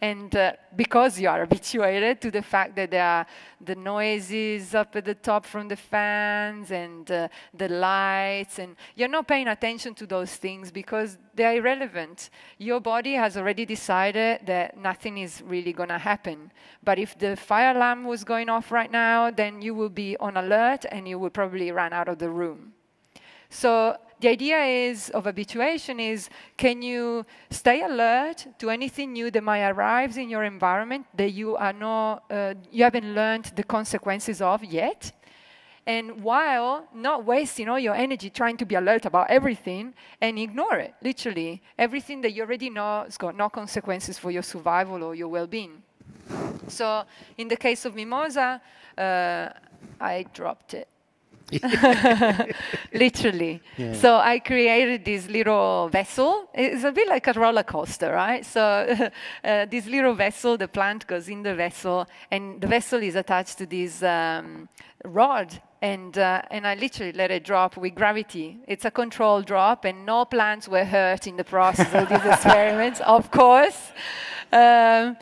And uh, because you are habituated to the fact that there are the noises up at the top from the fans and uh, the lights, and you're not paying attention to those things because they're irrelevant. Your body has already decided that nothing is really going to happen. But if the fire alarm was going off right now, then you will be on alert and you will probably run out of the room. So the idea is of habituation is can you stay alert to anything new that might arise in your environment that you are not uh, you haven't learned the consequences of yet? And while not wasting all your energy trying to be alert about everything and ignore it literally everything that you already know has got no consequences for your survival or your well-being. So in the case of mimosa uh, i dropped it (laughs) literally. Yeah. So I created this little vessel. It's a bit like a roller coaster, right? So (laughs) uh, this little vessel, the plant goes in the vessel, and the vessel is attached to this um, rod. And, uh, and I literally let it drop with gravity. It's a controlled drop, and no plants were hurt in the process of these (laughs) experiments, of course. Um,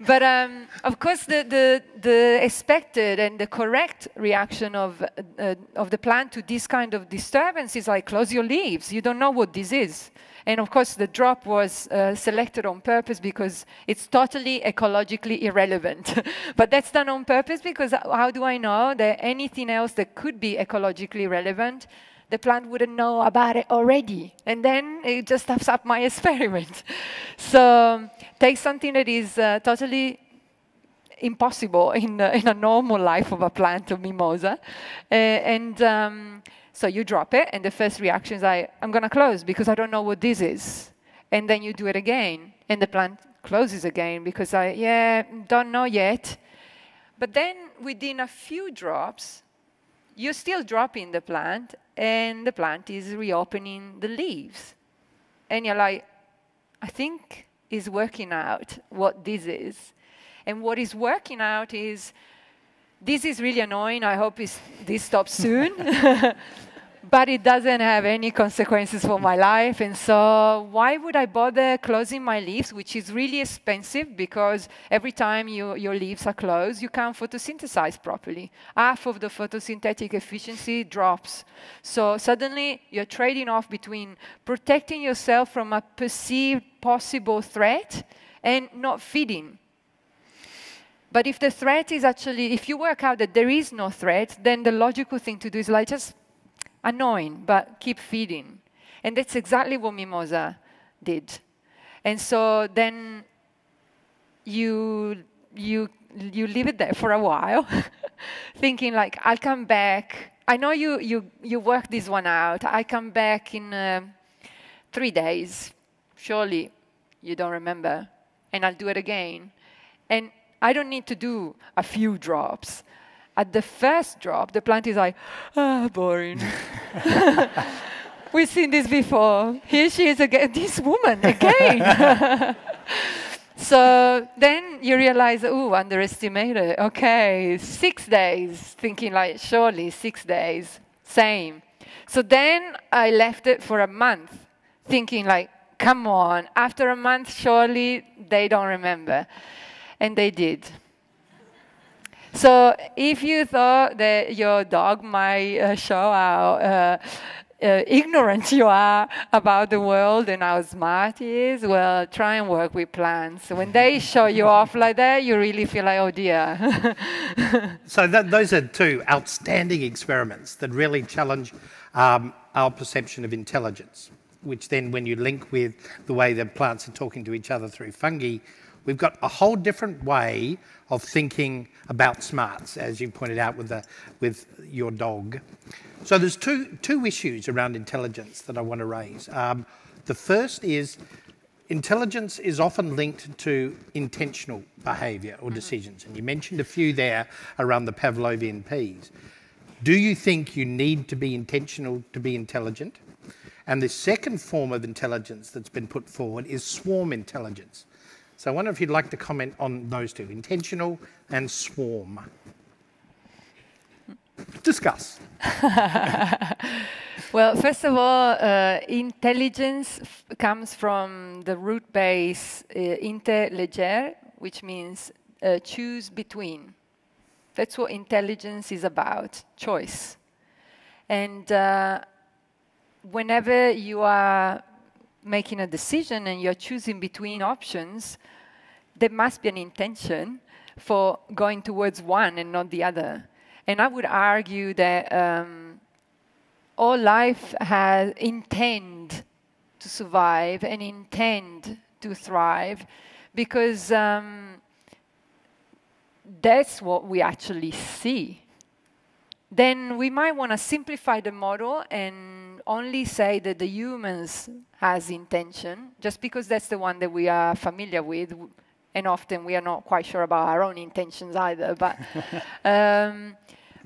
but um, of course, the, the, the, expected and the correct reaction of, uh, of the plant to this kind of disturbance is like close your leaves. You don't know what this is. And of course, the drop was uh, selected on purpose because it's totally ecologically irrelevant. (laughs) but that's done on purpose because how do I know that anything else that could be ecologically relevant the plant wouldn't know about it already. And then it just stops up my (laughs) experiment. so take something that is uh, totally impossible in, uh, in a normal life of a plant of mimosa. Uh, and um, so you drop it, and the first reaction is, I, I'm going to close because I don't know what this is. And then you do it again, and the plant closes again because I, yeah, don't know yet. But then within a few drops, you're still dropping the plant, and the plant is reopening the leaves. And you're like, I think is working out what this is. And what is working out is this is really annoying. I hope this stops soon. (laughs) but it doesn't have any consequences for my life. And so, why would I bother closing my leaves, which is really expensive because every time you, your leaves are closed, you can't photosynthesize properly. Half of the photosynthetic efficiency drops. So, suddenly you're trading off between protecting yourself from a perceived possible threat and not feeding. But if the threat is actually, if you work out that there is no threat, then the logical thing to do is like just annoying, but keep feeding. And that's exactly what Mimosa did. And so then you, you, you leave it there for a while, (laughs) thinking like, I'll come back I know you, you, you work this one out. I come back in uh, three days. Surely you don't remember. And I'll do it again. And I don't need to do a few drops. At the first drop, the plant is like, ah, boring. (laughs) We've seen this before. Here she is again, this woman again. (laughs) So then you realize, oh, underestimated. Okay, six days, thinking like, surely six days, same. So then I left it for a month, thinking like, come on, after a month, surely they don't remember. And they did. So if you thought that your dog might uh, show how uh, uh, ignorant you are about the world and how smart he is, well, try and work with plants. When they show you off like that, you really feel like, oh dear. (laughs) so that, those are two outstanding experiments that really challenge um, our perception of intelligence, which then, when you link with the way that plants are talking to each other through fungi, we've got a whole different way of thinking about smarts, as you pointed out with, the, with your dog. So there's two, two issues around intelligence that I want to raise. Um, the first is intelligence is often linked to intentional behaviour or decisions, and you mentioned a few there around the Pavlovian peas. Do you think you need to be intentional to be intelligent? And the second form of intelligence that's been put forward is swarm intelligence. So I wonder if you'd like to comment on those two intentional and swarm. Discuss. (laughs) well, first of all, uh, intelligence comes from the root base uh, interleger, which means uh, choose between. That's what intelligence is about choice. And uh, whenever you are making a decision and you're choosing between options, there must be an intention for going towards one and not the other. And I would argue that um, all life has intend to survive and intend to thrive because um, that's what we actually see. Then we might want to simplify the model and only say that the humans has intention, just because that's the one that we are familiar with, and often we are not quite sure about our own intentions either. But, (laughs) um,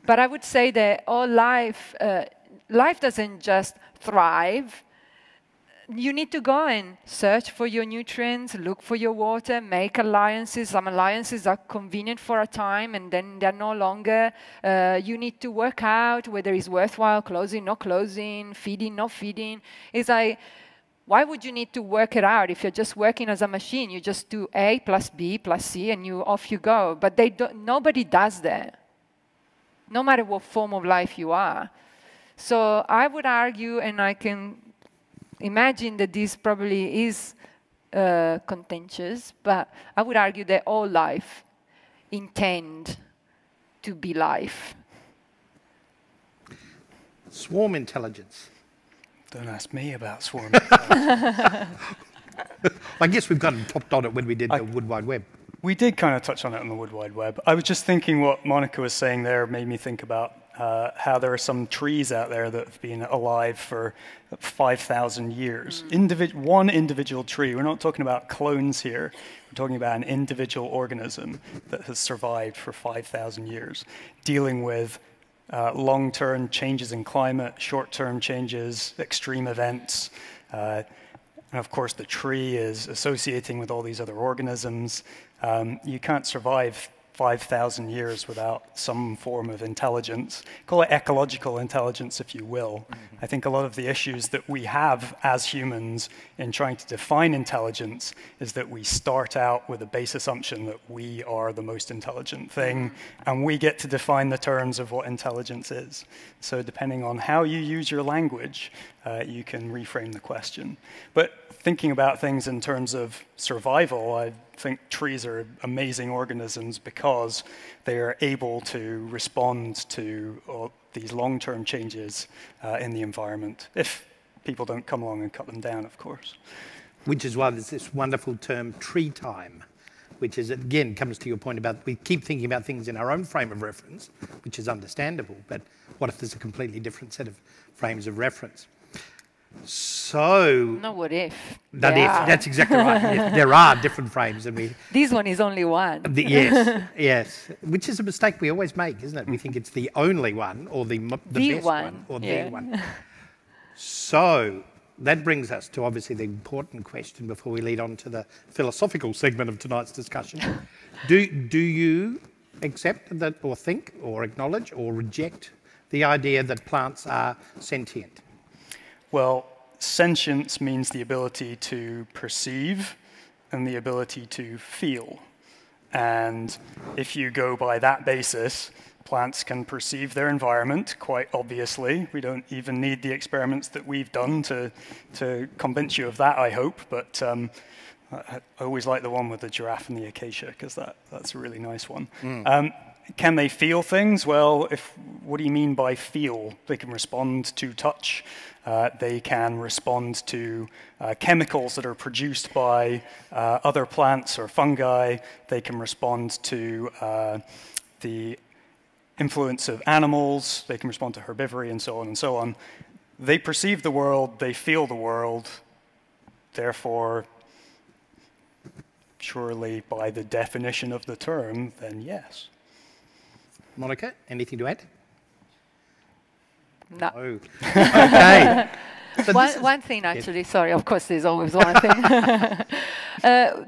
but I would say that all life, uh, life doesn't just thrive you need to go and search for your nutrients, look for your water, make alliances. Some alliances are convenient for a time and then they're no longer. Uh, you need to work out whether it's worthwhile closing, not closing, feeding, not feeding. It's like, why would you need to work it out if you're just working as a machine? You just do A plus B plus C and you off you go. But they don't, nobody does that, no matter what form of life you are. So I would argue, and I can imagine that this probably is uh, contentious, but I would argue that all life intend to be life. Swarm intelligence. Don't ask me about swarm (laughs) I guess we've got topped on it when we did I, the Wood Wide Web. We did kind of touch on it on the Wood Wide Web. I was just thinking what Monica was saying there made me think about uh, how there are some trees out there that have been alive for 5,000 years. Mm. Individ- one individual tree, we're not talking about clones here, we're talking about an individual organism that has survived for 5,000 years, dealing with uh, long term changes in climate, short term changes, extreme events. Uh, and of course, the tree is associating with all these other organisms. Um, you can't survive 5,000 years without some form of intelligence. Call it ecological intelligence, if you will. Mm-hmm. I think a lot of the issues that we have as humans in trying to define intelligence is that we start out with a base assumption that we are the most intelligent thing, and we get to define the terms of what intelligence is. So, depending on how you use your language, uh, you can reframe the question. But thinking about things in terms of survival, I think trees are amazing organisms because they are able to respond to uh, these long term changes uh, in the environment, if people don't come along and cut them down, of course. Which is why there's this wonderful term tree time. which is, again, comes to your point about we keep thinking about things in our own frame of reference, which is understandable, but what if there's a completely different set of frames of reference? So. No, what if? That if, that's exactly right. (laughs) there are different frames, and we. This one is only one. The, yes, (laughs) yes. Which is a mistake we always make, isn't it? We think it's the only one, or the the, the best one, one or yeah. the one. So that brings us to obviously the important question before we lead on to the philosophical segment of tonight's discussion. do do you accept that, or think, or acknowledge, or reject the idea that plants are sentient? Well, sentience means the ability to perceive and the ability to feel. And if you go by that basis, plants can perceive their environment quite obviously. We don't even need the experiments that we've done to, to convince you of that, I hope. But um, I, I, always like the one with the giraffe and the acacia because that, that's a really nice one. Mm. Um, can they feel things? Well, if, what do you mean by feel? They can respond to touch. Uh, they can respond to uh, chemicals that are produced by uh, other plants or fungi. They can respond to uh, the influence of animals. They can respond to herbivory and so on and so on. They perceive the world, they feel the world, therefore, surely by the definition of the term, then yes. Monica, anything to add? No. Oh. okay. One, one thing, actually, yes. sorry, of course, there's always one thing. (laughs) uh,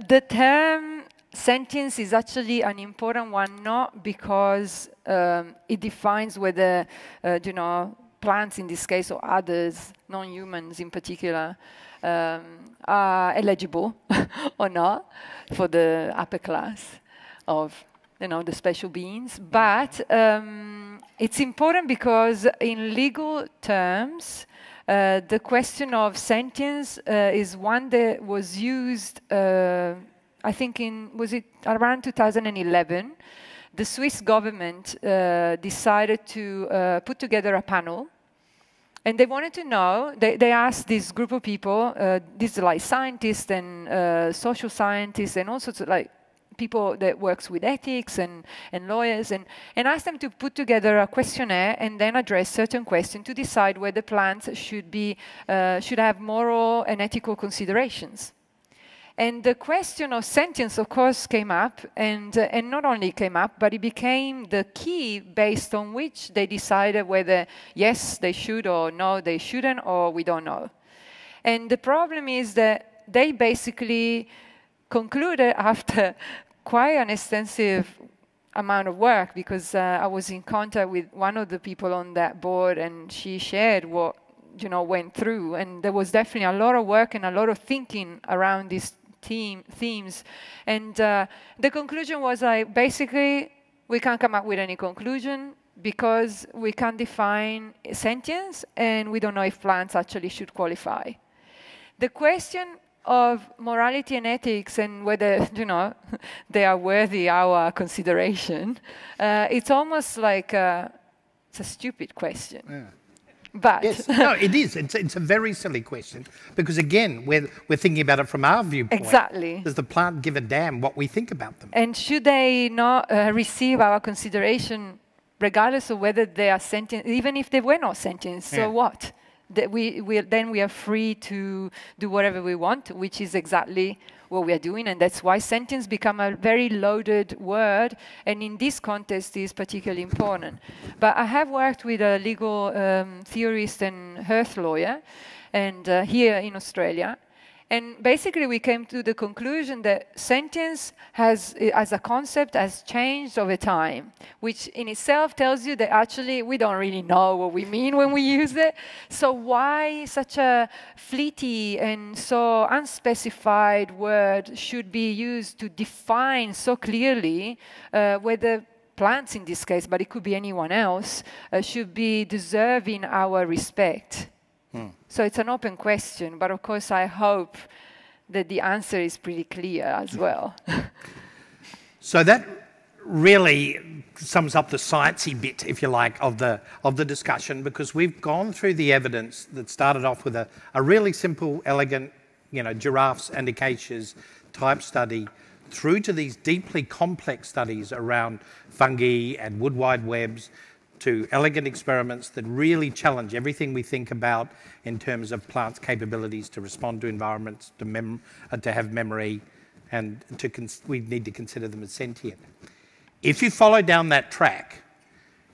the term sentience is actually an important one, not because um, it defines whether, uh, you know, plants in this case or others, non-humans in particular, um, are eligible (laughs) or not for the upper class of you know, the special beings. But um, it's important because in legal terms, uh, the question of sentience uh, is one that was used, uh, I think in, was it around 2011? The Swiss government uh, decided to uh, put together a panel and they wanted to know, they, they asked this group of people, uh, these like scientists and social scientists and all sorts of like people that works with ethics and, and lawyers and, and ask them to put together a questionnaire and then address certain questions to decide whether plants should be uh, should have moral and ethical considerations. And the question of sentience, of course, came up, and, uh, and not only came up, but it became the key based on which they decided whether yes, they should, or no, they shouldn't, or we don't know. And the problem is that they basically concluded (laughs) after quite an extensive amount of work because uh, I was in contact with one of the people on that board and she shared what you know went through and there was definitely a lot of work and a lot of thinking around these theme, themes and uh, the conclusion was like basically we can't come up with any conclusion because we can't define sentience and we don't know if plants actually should qualify. The question of morality and ethics and whether (laughs) you know (laughs) they are worthy our consideration, uh, it's almost like a, it's a stupid question. Yeah. But yes, no, it is. It's, it's a very silly question because again, we're we're thinking about it from our viewpoint. Exactly. Does the plant give a damn what we think about them? And should they not uh, receive our consideration, regardless of whether they are sentient, even if they were not sentient? So yeah. what? That we, we, then we are free to do whatever we want, which is exactly what we are doing, and that's why sentience become a very loaded word, and in this context is particularly important. But I have worked with a legal um, theorist and earth lawyer, and uh, here in Australia, and basically, we came to the conclusion that sentience has, as a concept, has changed over time, which in itself tells you that actually we don't really know what we mean when we use it. So, why such a fleety and so unspecified word should be used to define so clearly uh, whether plants, in this case, but it could be anyone else, uh, should be deserving our respect? So it's an open question, but of course, I hope that the answer is pretty clear as (laughs) well. so that really sums up the sciencey bit, if you like, of the of the discussion, because we've gone through the evidence that started off with a, a really simple, elegant, you know, giraffes and acacias type study through to these deeply complex studies around fungi and wood wide webs to elegant experiments that really challenge everything we think about in terms of plants' capabilities to respond to environments, to, mem- uh, to have memory, and to cons- we need to consider them as sentient. If you follow down that track,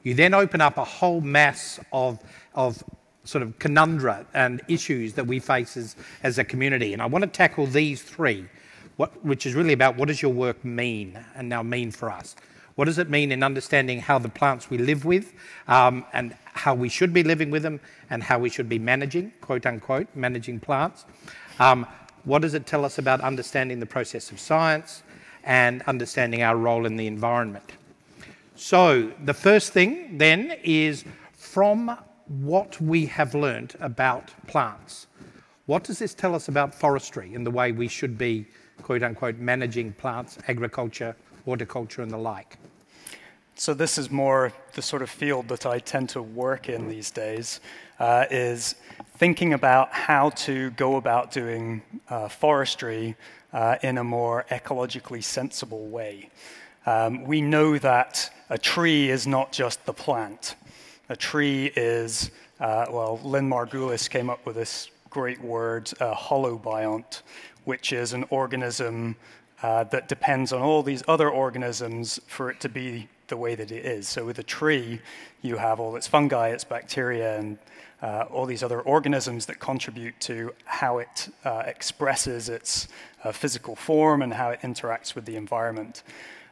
you then open up a whole mass of, of sort of conundra and issues that we face as, as a community. And I want to tackle these three, what, which is really about what does your work mean and now mean for us. What does it mean in understanding how the plants we live with um, and how we should be living with them and how we should be managing, quote unquote, managing plants? Um, what does it tell us about understanding the process of science and understanding our role in the environment? So, the first thing then is from what we have learnt about plants. What does this tell us about forestry and the way we should be, quote unquote, managing plants, agriculture, horticulture, and the like? So this is more the sort of field that I tend to work in these days, uh, is thinking about how to go about doing uh, forestry uh, in a more ecologically sensible way. Um, we know that a tree is not just the plant. A tree is, uh, well, Lynn Margulis came up with this great word, uh, holobiont, which is an organism uh, that depends on all these other organisms for it to be the way that it is. So with a tree, you have all its fungi, its bacteria, and uh, all these other organisms that contribute to how it uh, expresses its uh, physical form and how it interacts with the environment.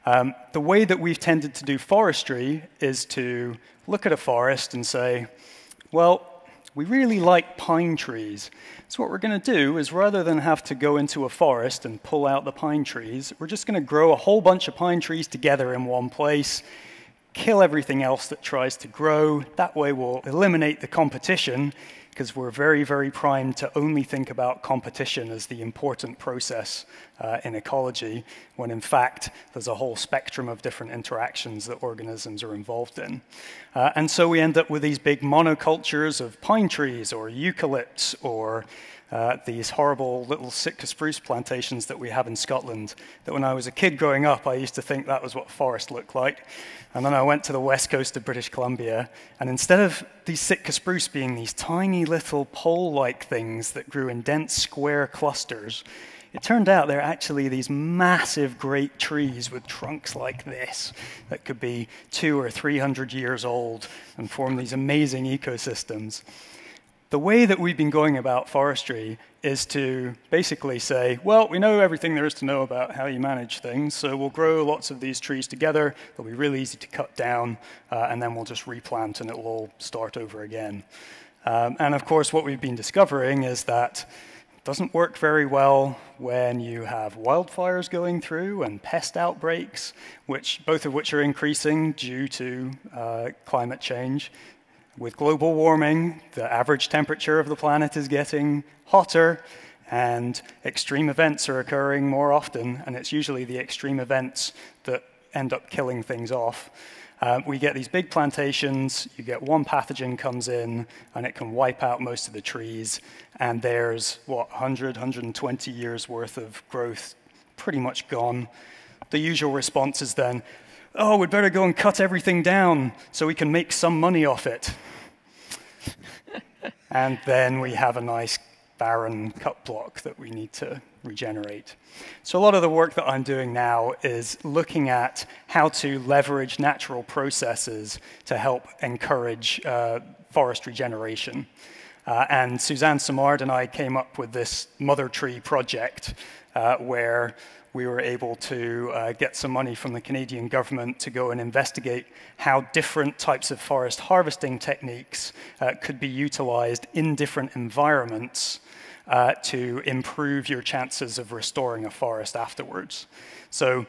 Um, the way that we've tended to do forestry is to look at a forest and say, well, we really like pine trees. So, what we're going to do is rather than have to go into a forest and pull out the pine trees, we're just going to grow a whole bunch of pine trees together in one place, kill everything else that tries to grow. That way, we'll eliminate the competition because we're very, very primed to only think about competition as the important process uh, in ecology, when in fact there's a whole spectrum of different interactions that organisms are involved in. Uh, and so we end up with these big monocultures of pine trees or eucalypts or uh, these horrible little Sitka spruce plantations that we have in Scotland. That when I was a kid growing up, I used to think that was what forest looked like. And then I went to the west coast of British Columbia, and instead of these Sitka spruce being these tiny little pole like things that grew in dense square clusters, it turned out they're actually these massive great trees with trunks like this that could be two or three hundred years old and form these amazing ecosystems. The way that we've been going about forestry is to basically say, well, we know everything there is to know about how you manage things, so we'll grow lots of these trees together. They'll be really easy to cut down, uh, and then we'll just replant and it will all start over again. Um, and of course, what we've been discovering is that it doesn't work very well when you have wildfires going through and pest outbreaks, which both of which are increasing due to uh, climate change. With global warming, the average temperature of the planet is getting hotter, and extreme events are occurring more often, and it's usually the extreme events that end up killing things off. Uh, we get these big plantations, you get one pathogen comes in, and it can wipe out most of the trees, and there's, what, 100, 120 years worth of growth pretty much gone. The usual response is then, oh, we'd better go and cut everything down so we can make some money off it. (laughs) and then we have a nice barren cut block that we need to regenerate. So, a lot of the work that I'm doing now is looking at how to leverage natural processes to help encourage uh, forest regeneration. Uh, and Suzanne Simard and I came up with this Mother Tree project uh, where we were able to uh, get some money from the Canadian government to go and investigate how different types of forest harvesting techniques uh, could be utilized in different environments uh, to improve your chances of restoring a forest afterwards. So,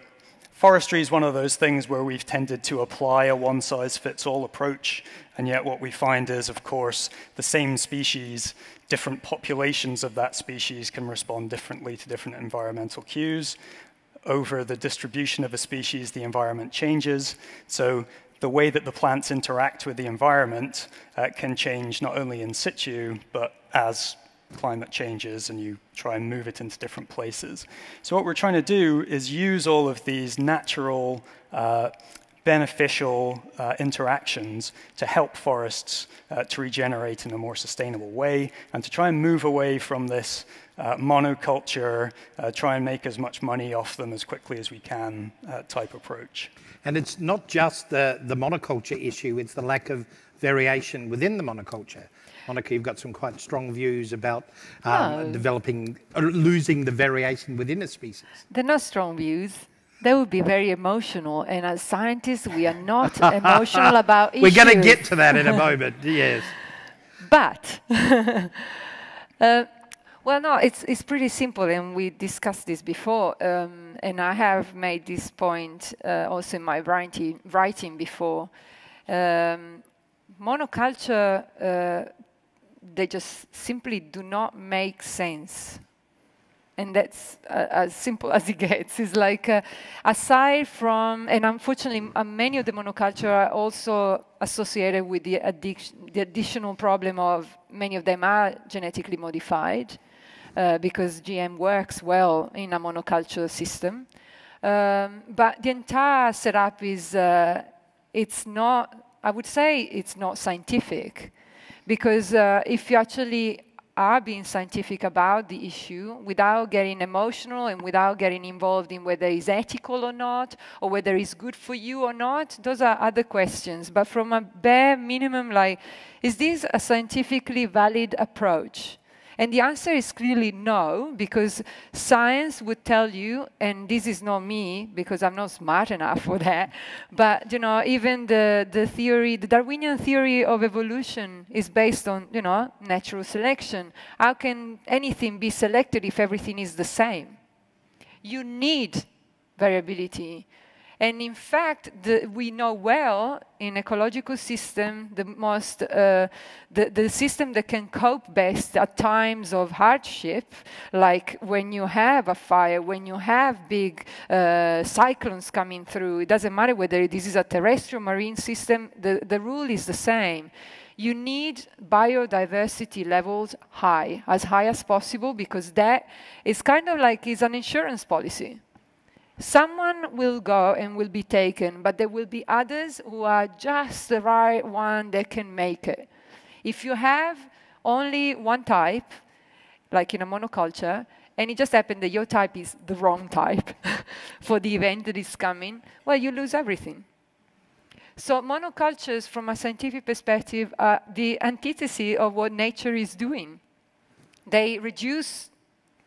forestry is one of those things where we've tended to apply a one size fits all approach, and yet what we find is, of course, the same species different populations of that species can respond differently to different environmental cues. Over the distribution of a species, the environment changes. So the way that the plants interact with the environment uh, can change not only in situ, but as climate changes and you try and move it into different places. So what we're trying to do is use all of these natural uh, beneficial uh, interactions to help forests uh, to regenerate in a more sustainable way and to try and move away from this uh, monoculture, uh, try and make as much money off them as quickly as we can uh, type approach. And it's not just the, the monoculture issue, it's the lack of variation within the monoculture. Monica, you've got some quite strong views about um, no. developing, uh, losing the variation within a species. They're not strong views. They would be very emotional, and as scientists, we are not (laughs) emotional about issues. We're going to get to that in a (laughs) moment, yes. But, (laughs) uh, well, no, it's, it's pretty simple, and we discussed this before, um, and I have made this point uh, also in my writing, writing before. Um, monoculture, uh, they just simply do not make sense and that's uh, as simple (laughs) as it gets. It's like, uh, aside from, and unfortunately, uh, many of the monoculture are also associated with the, addic- the additional problem of many of them are genetically modified uh, because GM works well in a monoculture system. Um, but the entire setup is, uh, it's not, I would say it's not scientific because uh, if you actually are being scientific about the issue without getting emotional and without getting involved in whether it's ethical or not, or whether it's good for you or not. Those are other questions. But from a bare minimum, like, is this a scientifically valid approach? And the answer is clearly no, because science would tell you, and this is not me, because I'm not smart enough (laughs) for that, but you know, even the, the theory, the Darwinian theory of evolution is based on, you know, natural selection. How can anything be selected if everything is the same? You need variability. And in fact, the, we know well in ecological system, the most, uh, the, the system that can cope best at times of hardship, like when you have a fire, when you have big uh, cyclones coming through, it doesn't matter whether this is a terrestrial marine system, the, the rule is the same you need biodiversity levels high, as high as possible, because that is kind of like is an insurance policy. Someone will go and will be taken, but there will be others who are just the right one that can make it. If you have only one type, like in a monoculture, and it just happened that your type is the wrong type (laughs) for the event that is coming, well, you lose everything. So monocultures, from a scientific perspective, are the antithesis of what nature is doing. They reduce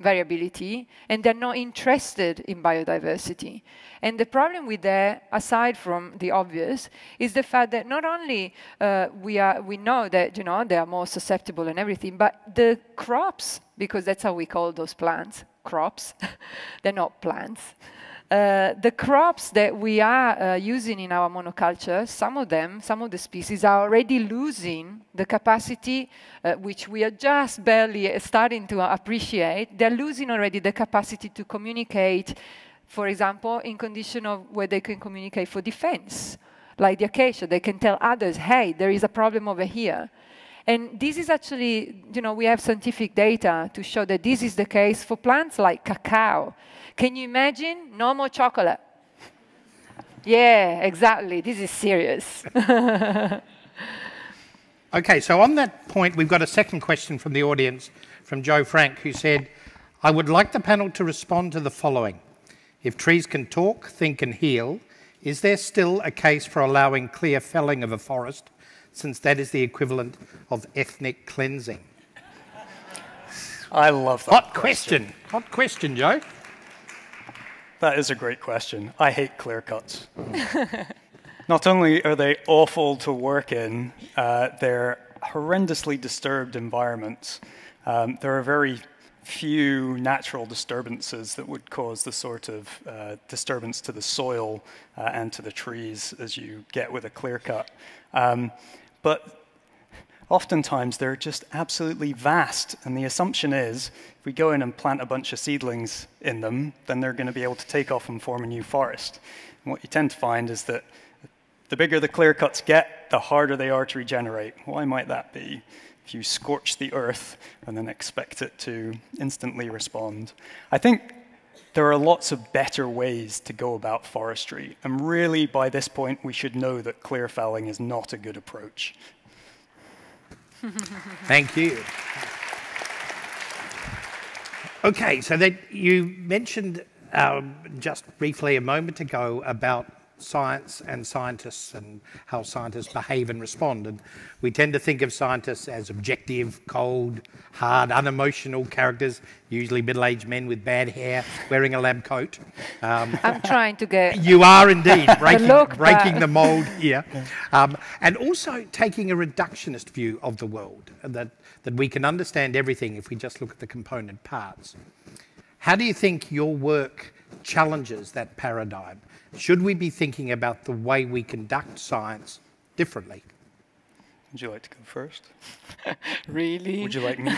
variability and they're not interested in biodiversity. And the problem with that, aside from the obvious, is the fact that not only uh, we, are, we know that you know, they are more susceptible and everything, but the crops, because that's how we call those plants, crops, (laughs) they're not plants. Uh, the crops that we are uh, using in our monoculture, some of them, some of the species are already losing the capacity, uh, which we are just barely starting to appreciate. They're losing already the capacity to communicate, for example, in condition of where they can communicate for defense. Like the acacia, they can tell others, hey, there is a problem over here. And this is actually, you know, we have scientific data to show that this is the case for plants like cacao. Can you imagine? No more chocolate. yeah, exactly. This is serious. (laughs) okay, so on that point, we've got a second question from the audience from Joe Frank, who said, I would like the panel to respond to the following. If trees can talk, think, and heal, is there still a case for allowing clear felling of a forest, since that is the equivalent of ethnic cleansing? I love that. Hot question. question. Hot question, Joe. That is a great question. I hate clear cuts. (laughs) Not only are they awful to work in, uh, they're horrendously disturbed environments. Um, there are very few natural disturbances that would cause the sort of uh, disturbance to the soil uh, and to the trees as you get with a clear cut. Um, but oftentimes they're just absolutely vast. And the assumption is if we go in and plant a bunch of seedlings in them, then they're going to be able to take off and form a new forest. And what you tend to find is that the bigger the clear cuts get, the harder they are to regenerate. Why might that be? if you scorch the earth and then expect it to instantly respond. I think there are lots of better ways to go about forestry, and really by this point we should know that clear felling is not a good approach. (laughs) Thank you. Okay, so that you mentioned um, just briefly a moment ago about science and scientists and how scientists behave and respond. And we tend to think of scientists as objective, cold, hard, unemotional characters, usually middle aged men with bad hair wearing a lab coat. Um, (laughs) I'm trying to get. You are indeed (laughs) breaking, the, breaking the mold here. (laughs) Um, and also taking a reductionist view of the world, that, that we can understand everything if we just look at the component parts. How do you think your work challenges that paradigm? Should we be thinking about the way we conduct science differently? Would you like to go first? (laughs) really? Would you like me? (laughs)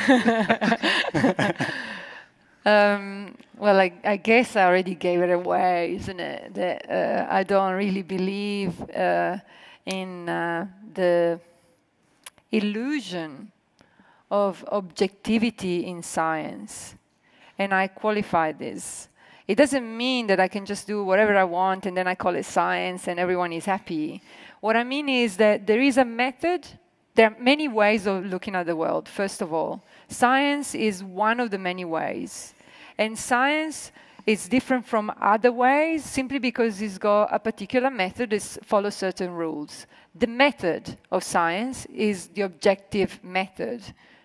um, well, I, I, guess I already gave it away, isn't it? That uh, I don't really believe uh, in uh, the illusion of objectivity in science. And I qualify this. It doesn't mean that I can just do whatever I want and then I call it science and everyone is happy. What I mean is that there is a method. There are many ways of looking at the world, first of all. Science is one of the many ways. And science is different from other ways simply because it's got a particular method that follows certain rules. The method of science is the objective method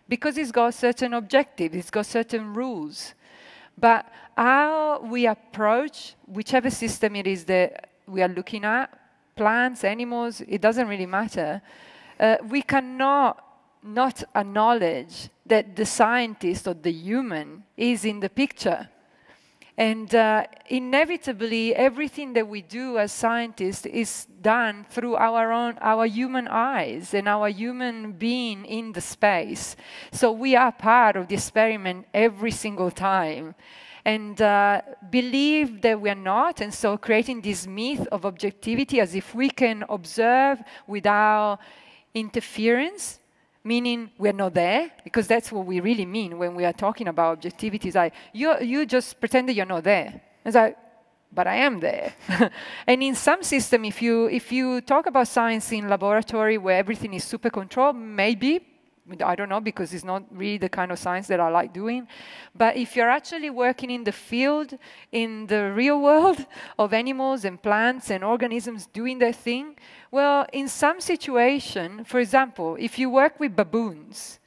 because it's got certain objectives, it's got certain rules. But how we approach whichever system it is that we are looking at, plants, animals, it doesn't really matter. Uh, we cannot not acknowledge that the scientist or the human is in the picture. And uh, inevitably, everything that we do as scientists is done through our own, our human eyes and our human being in the space. So we are part of the experiment every single time. And uh, believe that we are not, and so creating this myth of objectivity as if we can observe without interference meaning we're not there, because that's what we really mean when we are talking about objectivity. It's like, you, you just pretend that you're not there. It's like, but I am there. (laughs) and in some system, if you, if you talk about science in laboratory where everything is super controlled, maybe, I don't know because it's not really the kind of science that I like doing. But if you're actually working in the field, in the real world (laughs) of animals and plants and organisms doing their thing, well, in some situation, for example, if you work with baboons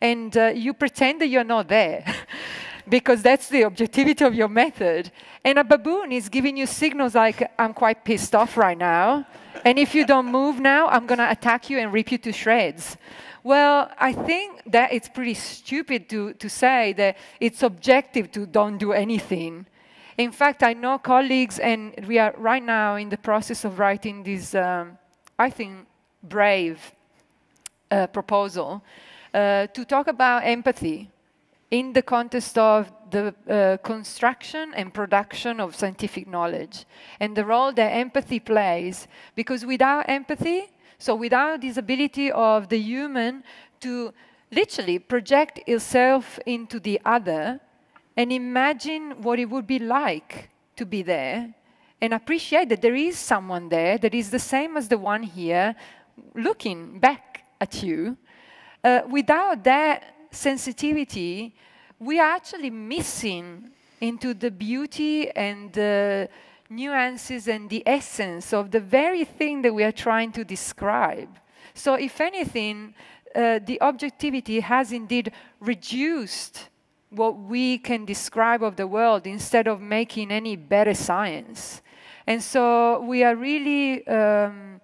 and uh, you pretend that you're not there, (laughs) because that's the objectivity of your method, and a baboon is giving you signals like, I'm quite pissed off right now, and if you don't move now, I'm going to attack you and rip you to shreds. Well, I think that it's pretty stupid to, to say that it's objective to don't do anything. In fact, I know colleagues, and we are right now in the process of writing this, um, I think, brave uh, proposal uh, to talk about empathy in the context of the uh, construction and production of scientific knowledge and the role that empathy plays. Because without empathy, so without this ability of the human to literally project itself into the other and imagine what it would be like to be there and appreciate that there is someone there that is the same as the one here looking back at you. Uh, without that sensitivity, we are actually missing into the beauty and the nuances and the essence of the very thing that we are trying to describe. So, if anything, uh, the objectivity has indeed reduced what we can describe of the world instead of making any better science. And so we are really, um,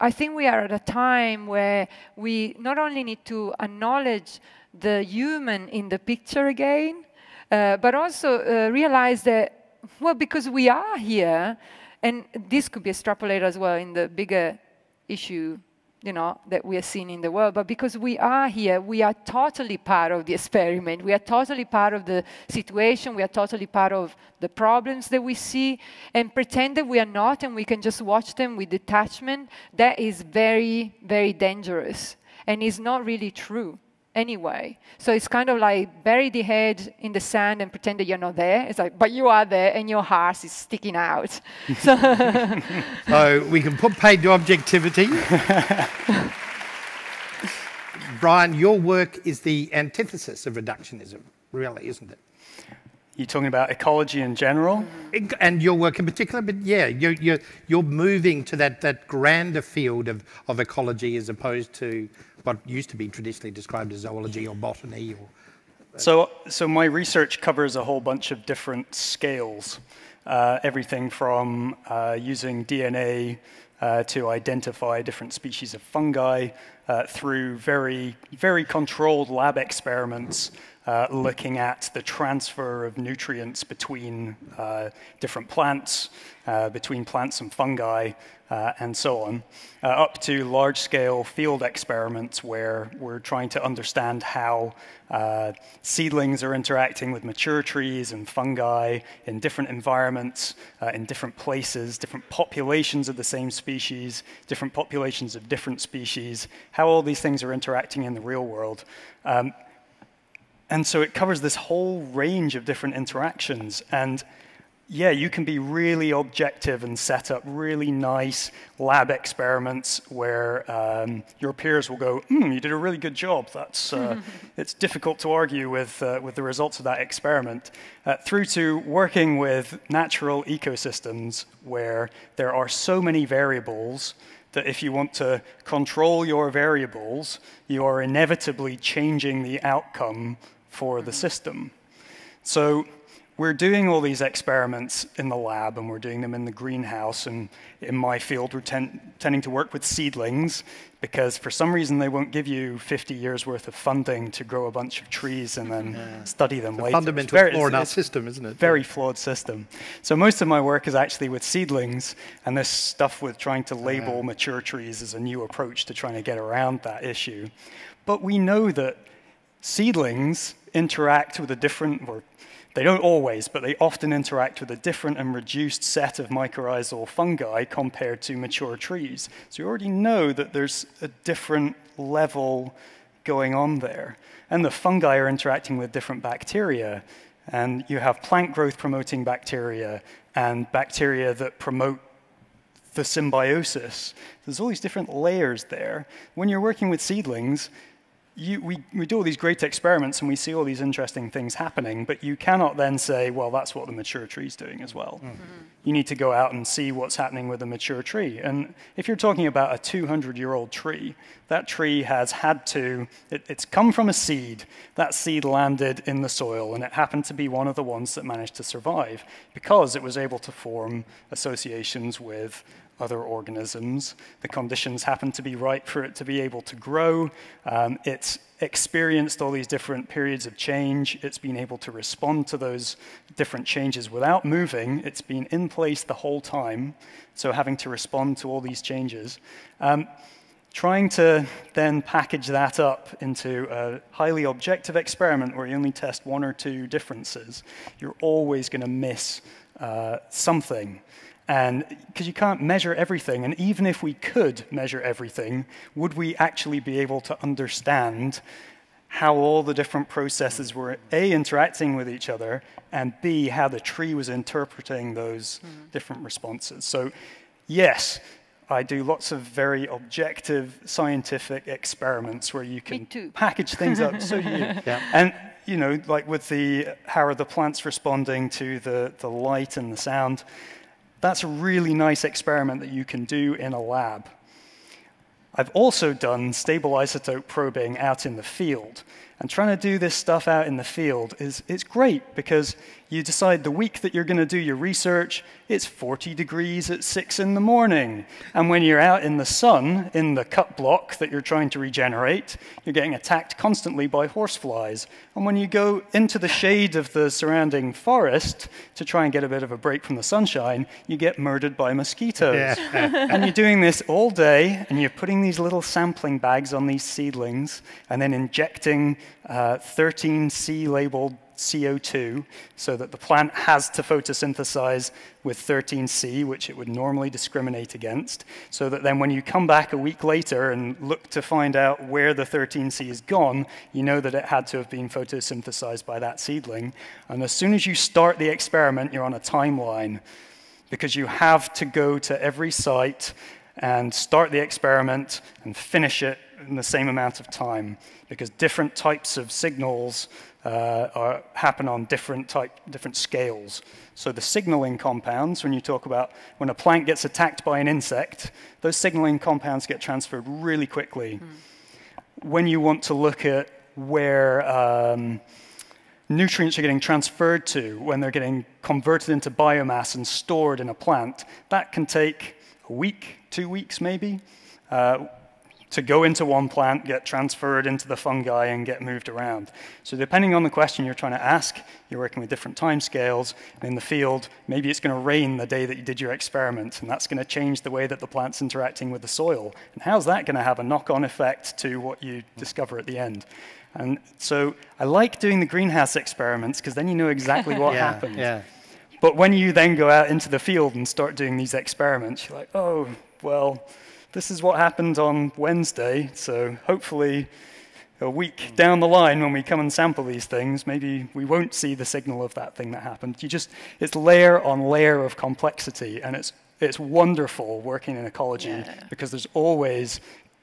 I think we are at a time where we not only need to acknowledge the human in the picture again, uh, but also uh, realize that well, because we are here, and this could be extrapolated as well in the bigger issue, you know, that we are seeing in the world. But because we are here, we are totally part of the experiment. We are totally part of the situation. We are totally part of the problems that we see. And pretend that we are not and we can just watch them with detachment, that is very, very dangerous. and is not really true anyway. So it's kind of like bury the head in the sand and pretend that you're not there. It's like, but you are there and your heart is sticking out. (laughs) so, so we can put paid to objectivity. (laughs) Brian, your work is the antithesis of reductionism, really, isn't it? You're talking about ecology in general? And your work in particular, but yeah, you're, you're, you're moving to that, that grander field of, of ecology as opposed to what used to be traditionally described as zoology or botany or so, so my research covers a whole bunch of different scales, uh, everything from uh, using DNA uh, to identify different species of fungi uh, through very, very controlled lab experiments uh, looking at the transfer of nutrients between uh, different plants, uh, between plants and fungi, uh, and so on, up to large scale field experiments where we're trying to understand how seedlings are interacting with mature trees and fungi in different environments, in different places, different populations of the same species, different populations of different species, how all these things are interacting in the real world. Um, and so it covers this whole range of different interactions. And yeah, you can be really objective and set up really nice lab experiments where um, your peers will go, hmm, you did a really good job. That's, uh, (laughs) it's difficult to argue with, uh, with the results of that experiment. Uh, through to working with natural ecosystems where there are so many variables that if you want to control your variables, you are inevitably changing the outcome for the mm-hmm. system. So we're doing all these experiments in the lab and we're doing them in the greenhouse. And in my field, we're ten tending to work with seedlings because for some reason they won't give you 50 years worth of funding to grow a bunch of trees and then yeah. study them it's later. Fundamental very, flaw in our system, isn't it? Very flawed system. So most of my work is actually with seedlings, and this stuff with trying to label yeah. mature trees is a new approach to trying to get around that issue. But we know that seedlings interact with a different, or they don't always, but they often interact with a different and reduced set of mycorrhizal fungi compared to mature trees. So you already know that there's a different level going on there. And the fungi are interacting with different bacteria. And you have plant growth promoting bacteria and bacteria that promote the symbiosis. There's all these different layers there. When you're working with seedlings, you, we, we do all these great experiments and we see all these interesting things happening, but you cannot then say, well, that's what the mature tree is doing as well. Mm-hmm. You need to go out and see what's happening with a mature tree. And if you're talking about a 200 year old tree, that tree has had to, it, it's come from a seed. That seed landed in the soil, and it happened to be one of the ones that managed to survive because it was able to form associations with other organisms. The conditions happen to be right for it to be able to grow. Um, it's experienced all these different periods of change. It's been able to respond to those different changes without moving. It's been in place the whole time, so having to respond to all these changes. Um, trying to then package that up into a highly objective experiment where you only test one or two differences, you're always going to miss uh, something. And because you can't measure everything, and even if we could measure everything, would we actually be able to understand how all the different processes were A, interacting with each other, and B, how the tree was interpreting those mm. different responses? So, yes, I do lots of very objective scientific experiments where you can package things up. so (laughs) do you. Yeah. And you know, like with the how are the plants responding to the, the light and the sound? That's a really nice experiment that you can do in a lab. I've also done stable isotope probing out in the field. And trying to do this stuff out in the field is it's great because you decide the week that you're going to do your research, it's 40 degrees at 6 in the morning. And when you're out in the sun, in the cut block that you're trying to regenerate, you're getting attacked constantly by horseflies. And when you go into the shade of the surrounding forest to try and get a bit of a break from the sunshine, you get murdered by mosquitoes. Yeah. (laughs) and you're doing this all day, and you're putting these little sampling bags on these seedlings, and then injecting uh, 13 C labeled CO2 so that the plant has to photosynthesize with 13C, which it would normally discriminate against, so that then when you come back a week later and look to find out where the 13C is gone, you know that it had to have been photosynthesized by that seedling. And as soon as you start the experiment, you're on a timeline because you have to go to every site and start the experiment and finish it in the same amount of time because different types of signals uh, are, happen on different, type, different scales. So the signaling compounds, when you talk about when a plant gets attacked by an insect, those signaling compounds get transferred really quickly. Mm. When you want to look at where um, nutrients are getting transferred to, when they're getting converted into biomass and stored in a plant, that can take a week, two weeks maybe. Uh, to go into one plant, get transferred into the fungi, and get moved around. So, depending on the question you're trying to ask, you're working with different time scales. And in the field, maybe it's going to rain the day that you did your experiment, and that's going to change the way that the plant's interacting with the soil. And how's that going to have a knock on effect to what you discover at the end? And so, I like doing the greenhouse experiments because then you know exactly what (laughs) yeah, happened. Yeah. But when you then go out into the field and start doing these experiments, you're like, oh, well, this is what happened on Wednesday, so hopefully a week down the line when we come and sample these things, maybe we won't see the signal of that thing that happened. You just, it's layer on layer of complexity, and it's, it's wonderful working in ecology yeah. because there's always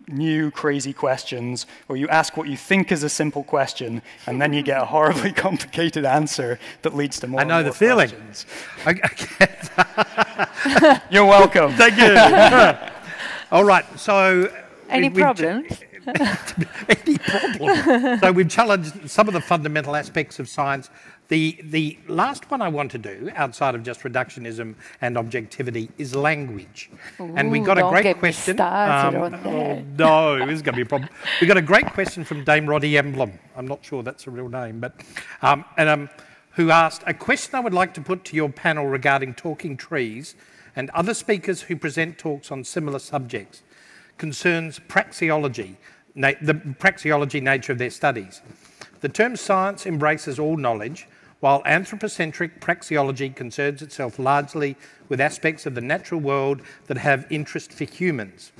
new crazy questions or you ask what you think is a simple question and then you get a horribly (laughs) complicated answer that leads to more. I know the feeling. (laughs) You're welcome. (laughs) Thank you. All right, so. (laughs) Any problems? any problem. so we've challenged some of the fundamental aspects of science. The, the last one I want to do, outside of just reductionism and objectivity, is language. Ooh, and we got a great question. Um, oh, (laughs) no, this is going to be a problem. We got a great question from Dame Roddy Emblem. I'm not sure that's a real name, but um, and um, who asked a question I would like to put to your panel regarding talking trees and other speakers who present talks on similar subjects concerns praxeology, the praxeology nature of their studies. The term science embraces all knowledge, while anthropocentric praxeology concerns itself largely with aspects of the natural world that have interest for humans,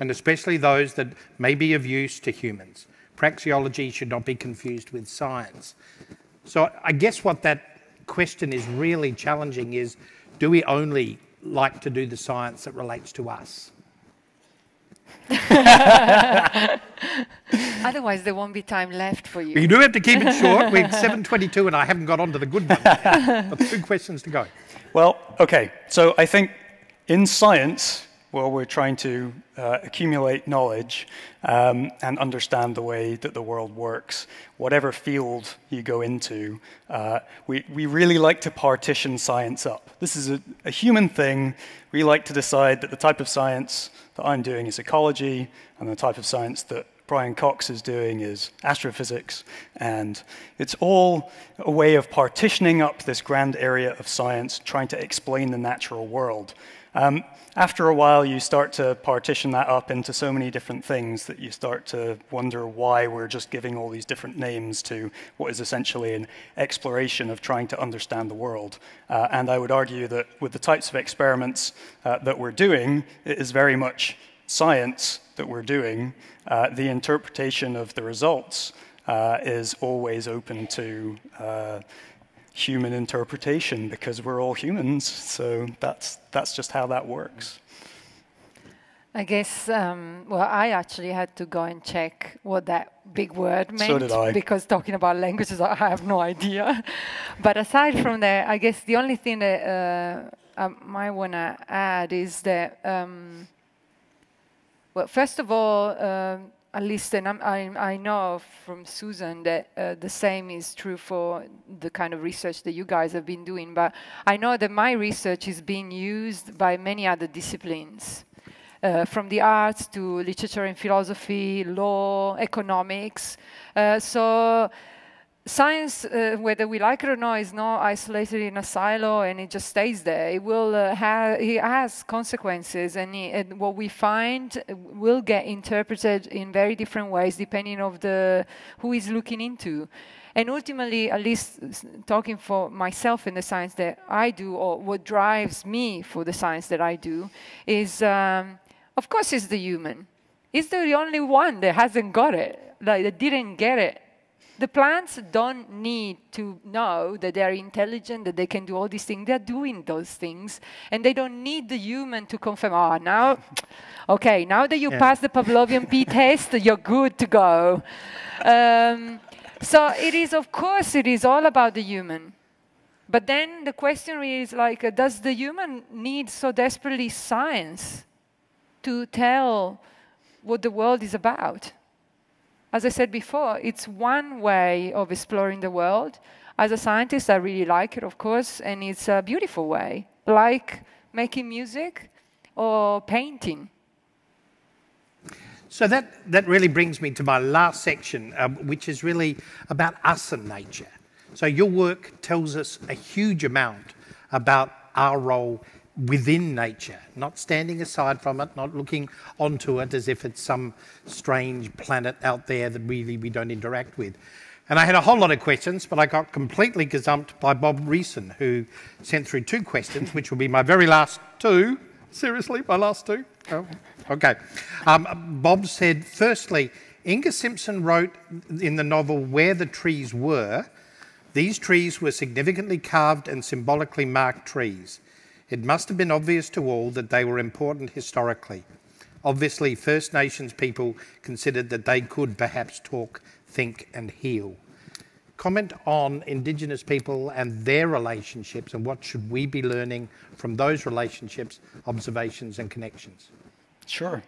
and especially those that may be of use to humans. Praxeology should not be confused with science. So I guess what that question is really challenging is do we only like to do the science that relates to us. (laughs) Otherwise, there won't be time left for you. You do have to keep it (laughs) short. We're 7:22, and I haven't got on to the good one. Got two questions to go. Well, okay. So I think in science, well, we're trying to uh, accumulate knowledge um, and understand the way that the world works. Whatever field you go into, uh, we, we really like to partition science up. This is a, a human thing. We like to decide that the type of science that I'm doing is ecology, and the type of science that Brian Cox is doing is astrophysics. And it's all a way of partitioning up this grand area of science, trying to explain the natural world. Um, after a while, you start to partition that up into so many different things that you start to wonder why we're just giving all these different names to what is essentially an exploration of trying to understand the world. Uh, and I would argue that with the types of experiments uh, that we're doing, it is very much science that we're doing. Uh, the interpretation of the results uh, is always open to uh, human interpretation because we're all humans. So that's, that's just how that works. I guess, um, well, I actually had to go and check what that big word meant. So did I. Because talking about languages, I have no idea. (laughs) but aside from that, I guess the only thing that uh, I might want to add is that, um, well, first of all, um, at least, and I, I know from Susan that uh, the same is true for the kind of research that you guys have been doing, but I know that my research is being used by many other disciplines. Uh, from the arts to literature and philosophy, law, economics. Uh, so science, uh, whether we like it or not, is not isolated in a silo and it just stays there. It will uh, have, it has consequences, and, it, and, what we find will get interpreted in very different ways depending of the who is looking into. And ultimately, at least talking for myself in the science that I do, or what drives me for the science that I do, is um, of course, it's the human. It's the only one that hasn't got it, like that didn't get it the plants don't need to know that they're intelligent, that they can do all these things. They're doing those things. And they don't need the human to confirm, oh, now, okay, now that you yeah. passed the Pavlovian pea (laughs) test, you're good to go. Um, so it is, of course, it is all about the human. But then the question is like, uh, does the human need so desperately science to tell what the world is about? As I said before, it's one way of exploring the world. As a scientist, I really like it, of course, and it's a beautiful way, like making music or painting. So that, that really brings me to my last section, um, which is really about us and nature. So your work tells us a huge amount about our role within nature, not standing aside from it, not looking onto it as if it's some strange planet out there that really we don't interact with. And I had a whole lot of questions, but I got completely gazumped by Bob Reeson, who sent through two questions, which will be my very last two. Seriously, my last two? Oh, okay. Um, Bob said, firstly, Inga Simpson wrote in the novel Where the Trees Were, these trees were significantly carved and symbolically marked trees. It must have been obvious to all that they were important historically. Obviously, First Nations people considered that they could perhaps talk, think, and heal. Comment on Indigenous people and their relationships and what should we be learning from those relationships, observations, and connections? Sure.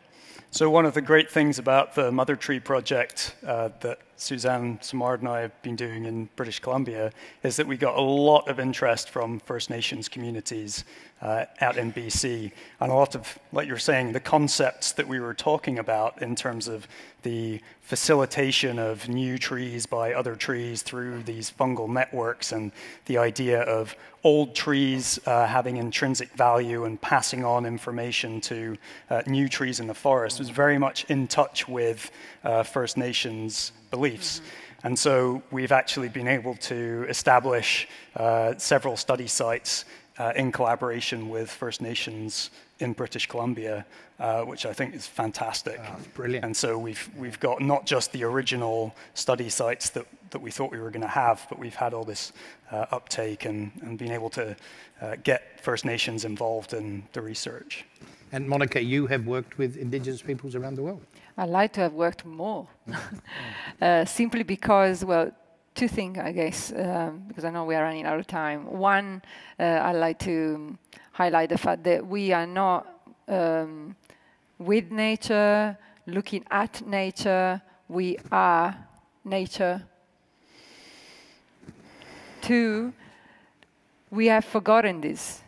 So, one of the great things about the Mother Tree project uh, that Suzanne Simard and I have been doing in British Columbia is that we got a lot of interest from First Nations communities uh, out in BC. And a lot of, like you're saying, the concepts that we were talking about in terms of the facilitation of new trees by other trees through these fungal networks and the idea of old trees uh, having intrinsic value and passing on information to uh, new trees in the forest was very much in touch with uh, First Nations beliefs. Mm-hmm. And so we've actually been able to establish uh, several study sites uh, in collaboration with First Nations in British Columbia, uh, which I think is fantastic. Oh, brilliant. And so we've, we've got not just the original study sites that, that we thought we were going to have, but we've had all this uh, uptake and, and being able to uh, get First Nations involved in the research. And Monica, you have worked with Indigenous peoples around the world. I'd like to have worked more, (laughs) uh, simply because, well, two things, I guess, um, because I know we are running out of time. One, uh, I'd like to highlight the fact that we are not um, with nature, looking at nature, we are nature. Two, we have forgotten this.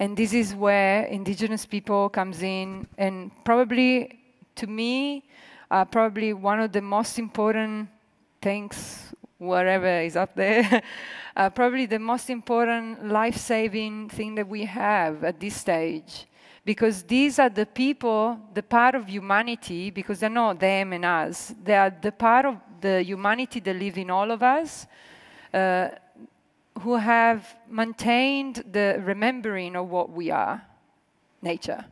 And this is where indigenous people comes in and probably to me uh, probably one of the most important things whatever is up there, (laughs) uh, probably the most important life saving thing that we have at this stage. Because these are the people, the part of humanity, because they're not them and us, they are the part of the humanity that lives in all of us, uh, who have maintained the remembering of what we are nature.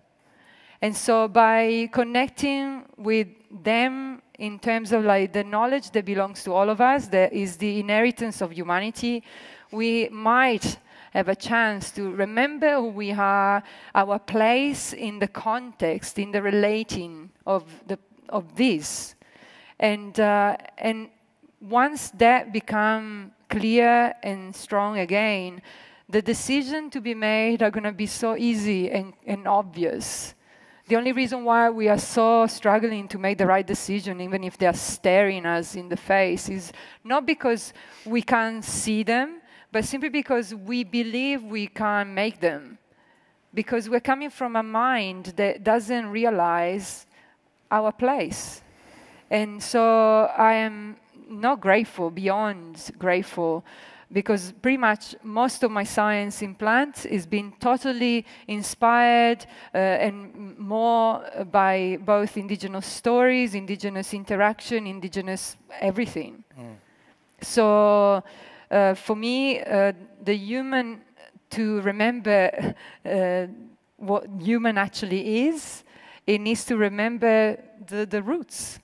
And so by connecting with them in terms of like the knowledge that belongs to all of us, that is the inheritance of humanity, we might have a chance to remember who we are, our place in the context, in the relating of, the, of this. And, uh, and once that become clear and strong again, the decision to be made are going to be so easy and, and obvious the only reason why we are so struggling to make the right decision, even if they are staring us in the face, is not because we can't see them, but simply because we believe we can't make them. Because we're coming from a mind that doesn't realize our place. And so I am not grateful, beyond grateful, because pretty much most of my science in plants is being totally inspired uh, and more by both indigenous stories, indigenous interaction, indigenous everything. Mm. So uh, for me, uh, the human to remember uh, what human actually is, it needs to remember the, the roots.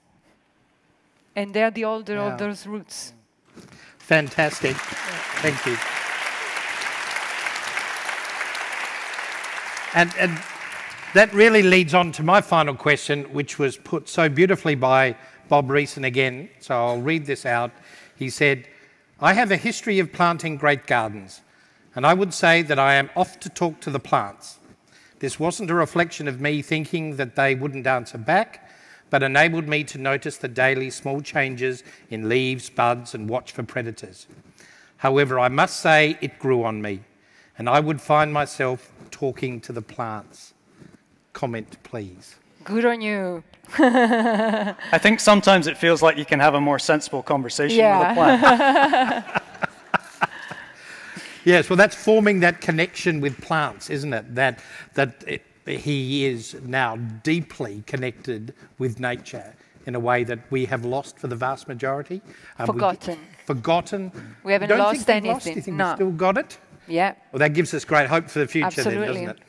And they're the older yeah. of those roots. Fantastic. Thank you. And, and that really leads on to my final question, which was put so beautifully by Bob Reeson again. So I'll read this out. He said, I have a history of planting great gardens, and I would say that I am off to talk to the plants. This wasn't a reflection of me thinking that they wouldn't answer back, but enabled me to notice the daily small changes in leaves, buds, and watch for predators. However, I must say it grew on me, and I would find myself talking to the plants. Comment, please. Good on you. (laughs) I think sometimes it feels like you can have a more sensible conversation yeah. with a plant. (laughs) yes, well, that's forming that connection with plants, isn't it? That, that it, he is now deeply connected with nature in a way that we have lost for the vast majority. Um, forgotten. forgotten. We haven't Don't lost think anything. Lost? You think no. we've still got it? Yeah. Well, that gives us great hope for the future, Absolutely. then, doesn't it?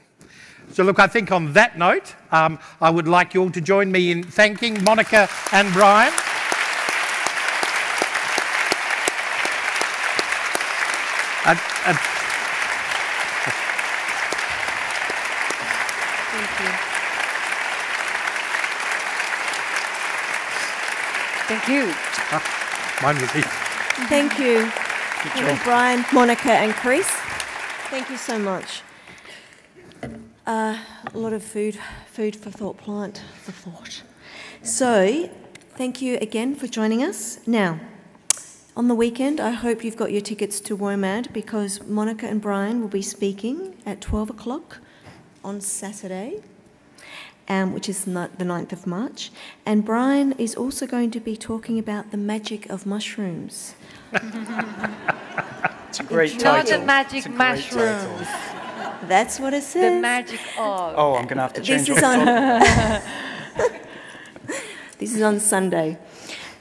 So, look, I think on that note, um, I would like you all to join me in thanking Monica and Brian. (laughs) Thank you. Mine was here. Thank you. Brian, Monica, and Chris. Thank you so much. Uh, a lot of food, food for thought, plant for thought. So, thank you again for joining us. Now, on the weekend, I hope you've got your tickets to WOMAD because Monica and Brian will be speaking at 12 o'clock on Saturday um, which is the 9th of March. And Brian is also going to be talking about the magic of mushrooms. it's a great title. Not the magic mushrooms. That's what it says. The magic of. Oh, I'm going to have to change this is on. (laughs) this is on Sunday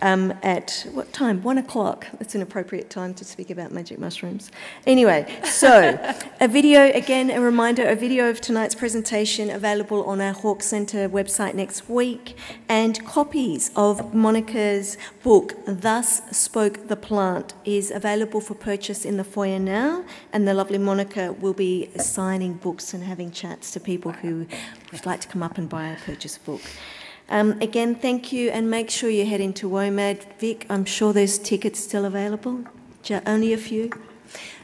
um, at what time? One o'clock. That's an appropriate time to speak about magic mushrooms. Anyway, so a video, again, a reminder a video of tonight's presentation available on our Hawke Centre website next week, and copies of Monica's book, Thus Spoke the Plant, is available for purchase in the foyer now, and the lovely Monica will be signing books and having chats to people who would like to come up and buy a purchase book. Um, again, thank you, and make sure you head into WOMAD. Vic, I'm sure there's tickets still available, only a few,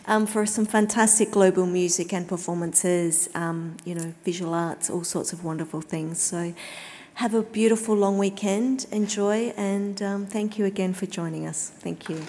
um, for some fantastic global music and performances, um, you know, visual arts, all sorts of wonderful things. So have a beautiful long weekend, enjoy, and um, thank you again for joining us. Thank you.